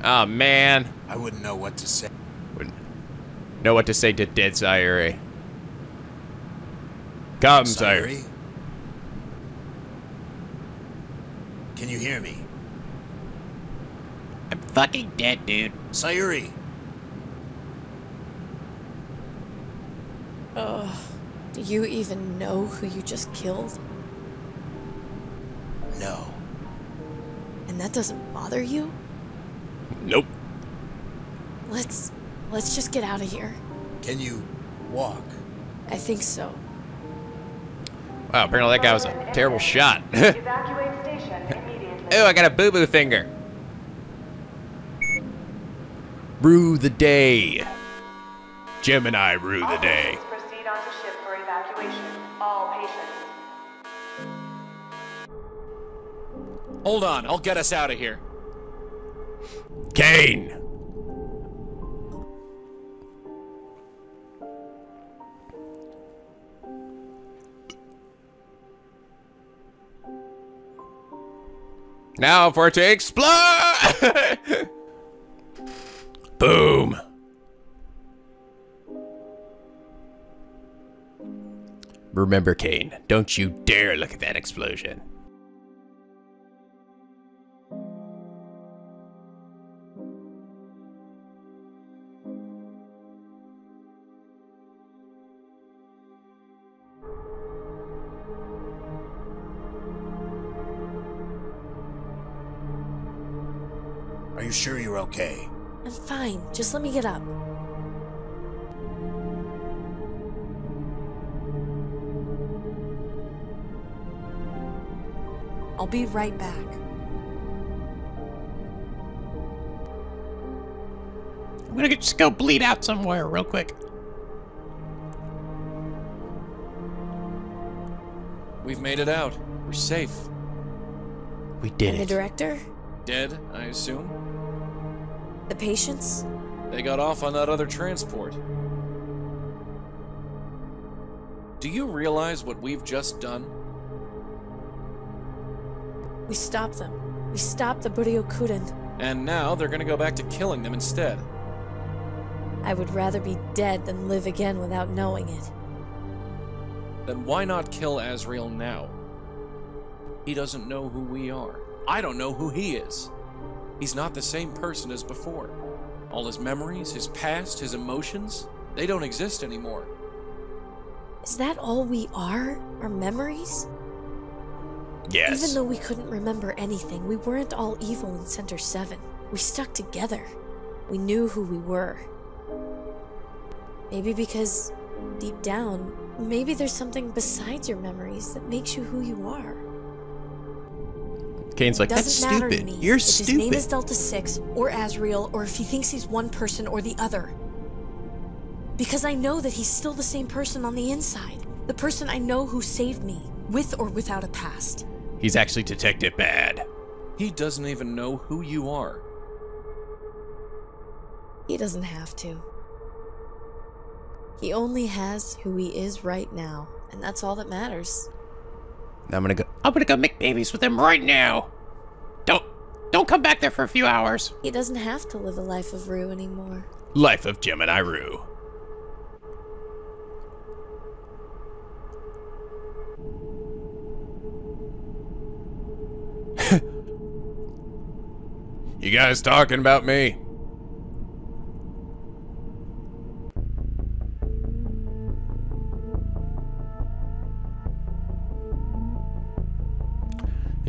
S1: Oh man,
S3: I wouldn't know what to say.
S1: wouldn't know what to say to dead Sayuri. Come. Sayuri?
S3: Can you hear me?
S1: I'm fucking dead, dude.
S3: Sayuri!
S9: Ugh. Do you even know who you just killed?
S3: No.
S9: And that doesn't bother you?
S1: Nope.
S9: Let's let's just get out of here.
S3: Can you walk?
S9: I think so.
S1: Wow, apparently that guy was a terrible shot.
S8: Evacuate station immediately.
S1: Oh, I got a boo boo finger. Rue the day. Gemini rue the day.
S8: Proceed onto ship for evacuation. All patients.
S4: Hold on, I'll get us out of here.
S1: Kane. Now for it to explode! Boom. Remember, Kane, don't you dare look at that explosion.
S3: Are you sure you're okay?
S9: I'm fine. Just let me get up. I'll be right back.
S1: I'm gonna just go bleed out somewhere real quick.
S4: We've made it out. We're safe.
S1: We did
S9: And the director?
S4: Dead, I assume?
S9: The patients?
S4: They got off on that other transport. Do you realize what we've just done?
S9: We stopped them. We stopped the Boryokudan.
S4: And now they're gonna go back to killing them instead.
S9: I would rather be dead than live again without knowing it.
S4: Then why not kill Azriel now? He doesn't know who we are. I don't know who he is. He's not the same person as before. All his memories, his past, his emotions, they don't exist anymore.
S9: Is that all we are? Our memories?
S1: Yes.
S9: Even though we couldn't remember anything, we weren't all evil in Center 7. We stuck together. We knew who we were. Maybe because, deep down, maybe there's something besides your memories that makes you who you are.
S1: Kane's like,
S9: Doesn't
S1: that's
S9: matter
S1: stupid.
S9: to me
S1: You're
S9: if his name is Delta 6 or Azriel or if he thinks he's one person or the other. Because I know that he's still the same person on the inside. The person I know who saved me, with or without a past.
S1: He's actually Detective Bad.
S4: He doesn't even know who you are.
S9: He doesn't have to. He only has who he is right now, and that's all that matters.
S1: I'm gonna go. I'm gonna go make babies with him right now. Don't, don't come back there for a few hours.
S9: He doesn't have to live a life of Rue anymore.
S1: Life of Gemini Rue. you guys talking about me?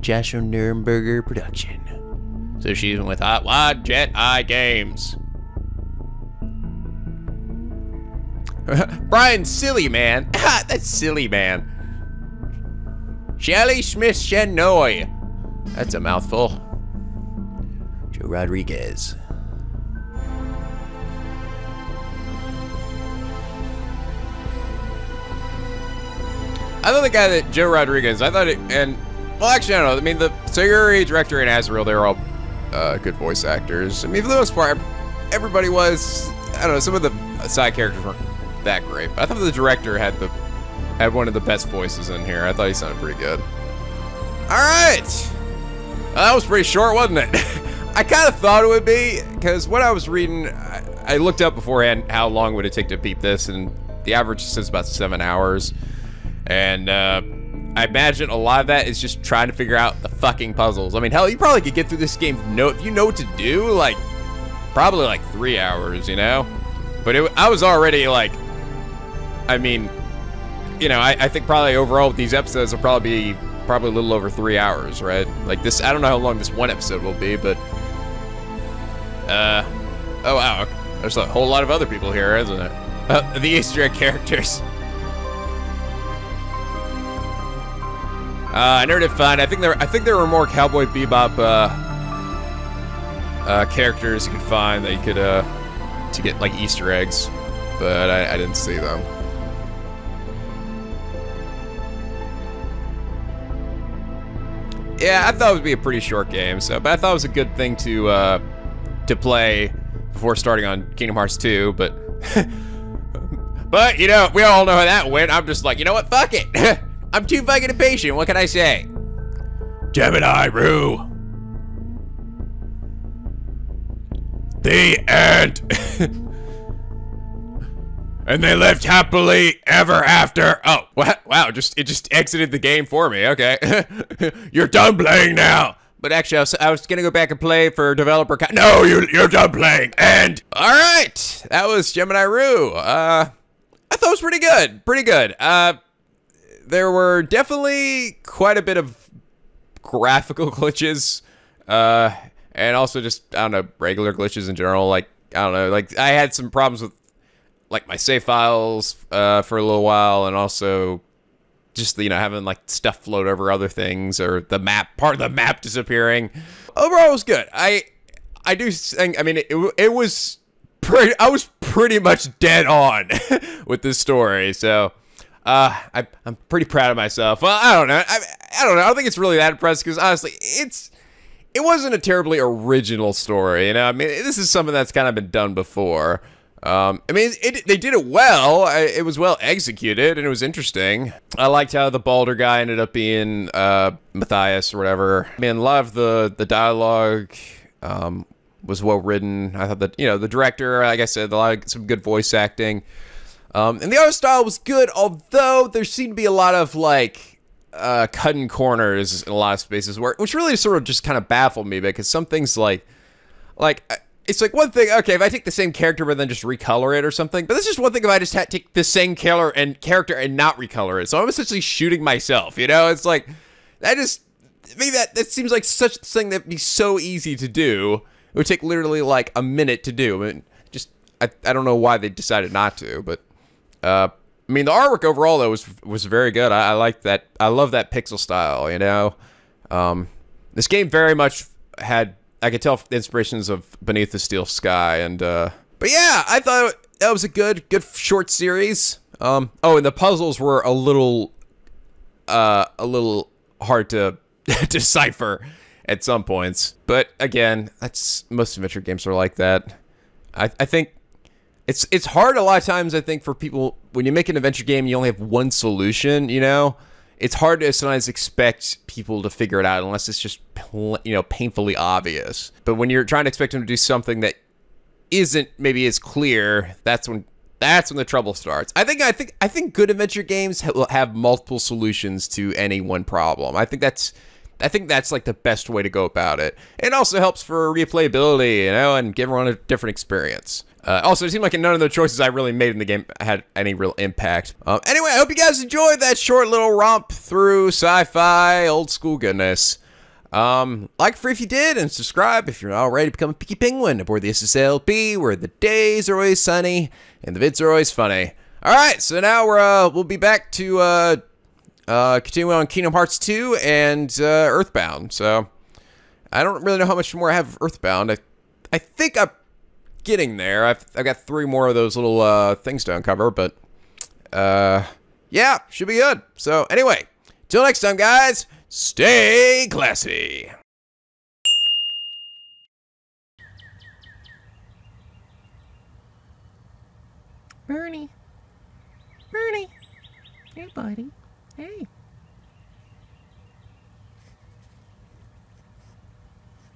S1: Joshua Nuernberger production. So she's with Hot Wadjet Eye Games. Brian Silly Man. Ah, that's silly man. Shelly Smith Shenoy. That's a mouthful. Joe Rodriguez. I thought the guy that Joe Rodriguez, I thought it, and, well, actually, I don't know. I mean, the Sayuri director and Azriel, they were all uh, good voice actors. I mean, for the most part, everybody was, I don't know, some of the side characters weren't that great, but I thought the director had the, had one of the best voices in here. I thought he sounded pretty good. All right. Well, that was pretty short, wasn't it? I kind of thought it would be, because when I was reading, I, I looked up beforehand how long would it take to beat this, and the average says about seven hours. And uh, I imagine a lot of that is just trying to figure out the fucking puzzles. I mean, hell, you probably could get through this game if you know, if you know what to do, like, probably like three hours, you know? But it, I was already like, I mean, you know, I, I think probably overall these episodes will probably be probably a little over three hours, right? Like this, I don't know how long this one episode will be, but, uh, oh wow, there's a whole lot of other people here, isn't it? Uh, the Easter egg characters. I never did find. I think there. I think there were more Cowboy Bebop uh, uh, characters you could find that you could uh, to get like Easter eggs, but I, I didn't see them. Yeah, I thought it would be a pretty short game. So, but I thought it was a good thing to uh, to play before starting on Kingdom Hearts 2. But but you know, we all know how that went. I'm just like, you know what? Fuck it. I'm too fucking impatient. What can I say? Gemini Rue. The end. and they lived happily ever after. Oh, wow, just it just exited the game for me. Okay. you're done playing now. But actually, I was, I was gonna go back and play for developer. No, you you're done playing. And all right, that was Gemini Rue. Uh, I thought it was pretty good. Pretty good. Uh, there were definitely quite a bit of graphical glitches, uh, and also just I don't know regular glitches in general. Like I don't know, like I had some problems with like my save files uh, for a little while, and also just you know having like stuff float over other things or the map part of the map disappearing. Overall, it was good. I I do think I mean it, it was pretty. I was pretty much dead on with this story, so. Uh, I, I'm pretty proud of myself. Well, I don't know. I, I don't know. I don't think it's really that impressive because honestly, it's it wasn't a terribly original story. You know, I mean, this is something that's kind of been done before. Um, I mean, it, they did it well. I, it was well executed and it was interesting. I liked how the Balder guy ended up being uh, Matthias or whatever. I mean, a lot of the the dialogue um, was well written. I thought that you know the director, like I said, a lot of some good voice acting, um, and the art style was good. Although there seemed to be a lot of like uh, cutting corners in a lot of spaces, where which really sort of just kind of baffled me because some things like like uh, it's like one thing. Okay, if I take the same character but then just recolor it or something, but that's just one thing. If I just had to take the same color and character and not recolor it, so I'm essentially shooting myself. You know, it's like that just maybe that that seems like such a thing that'd be so easy to do. It would take literally like a minute to do. I mean, just I, I don't know why they decided not to, but uh, I mean the artwork overall though was was very good. I, I like that. I love that pixel style. You know, um, this game very much had I could tell inspirations of Beneath the Steel Sky and uh, but yeah, I thought that was a good good short series. Um, oh, and the puzzles were a little uh, a little hard to decipher at some points. But again, that's most adventure games are like that. I, I think it's it's hard a lot of times. I think for people when you make an adventure game, you only have one solution. You know, it's hard to sometimes expect people to figure it out unless it's just you know painfully obvious. But when you're trying to expect them to do something that isn't maybe as clear, that's when that's when the trouble starts. I think I think I think good adventure games will have multiple solutions to any one problem. I think that's I think that's like the best way to go about it. It also helps for replayability, you know, and give everyone a different experience. Uh, also, it seemed like none of the choices I really made in the game had any real impact. Um, anyway, I hope you guys enjoyed that short little romp through sci-fi old school goodness. Um, like for if you did, and subscribe if you're not already become a Picky Penguin aboard the SSLP, where the days are always sunny and the vids are always funny. All right, so now we're uh, we'll be back to uh, uh, continuing on Kingdom Hearts 2 and uh, Earthbound. So I don't really know how much more I have Earthbound. I, I think I'm getting there. I've, I've got three more of those little uh, things to uncover, but uh, yeah, should be good. So anyway, till next time, guys, stay classy.
S16: Bernie. Bernie. Hey, buddy. Hey.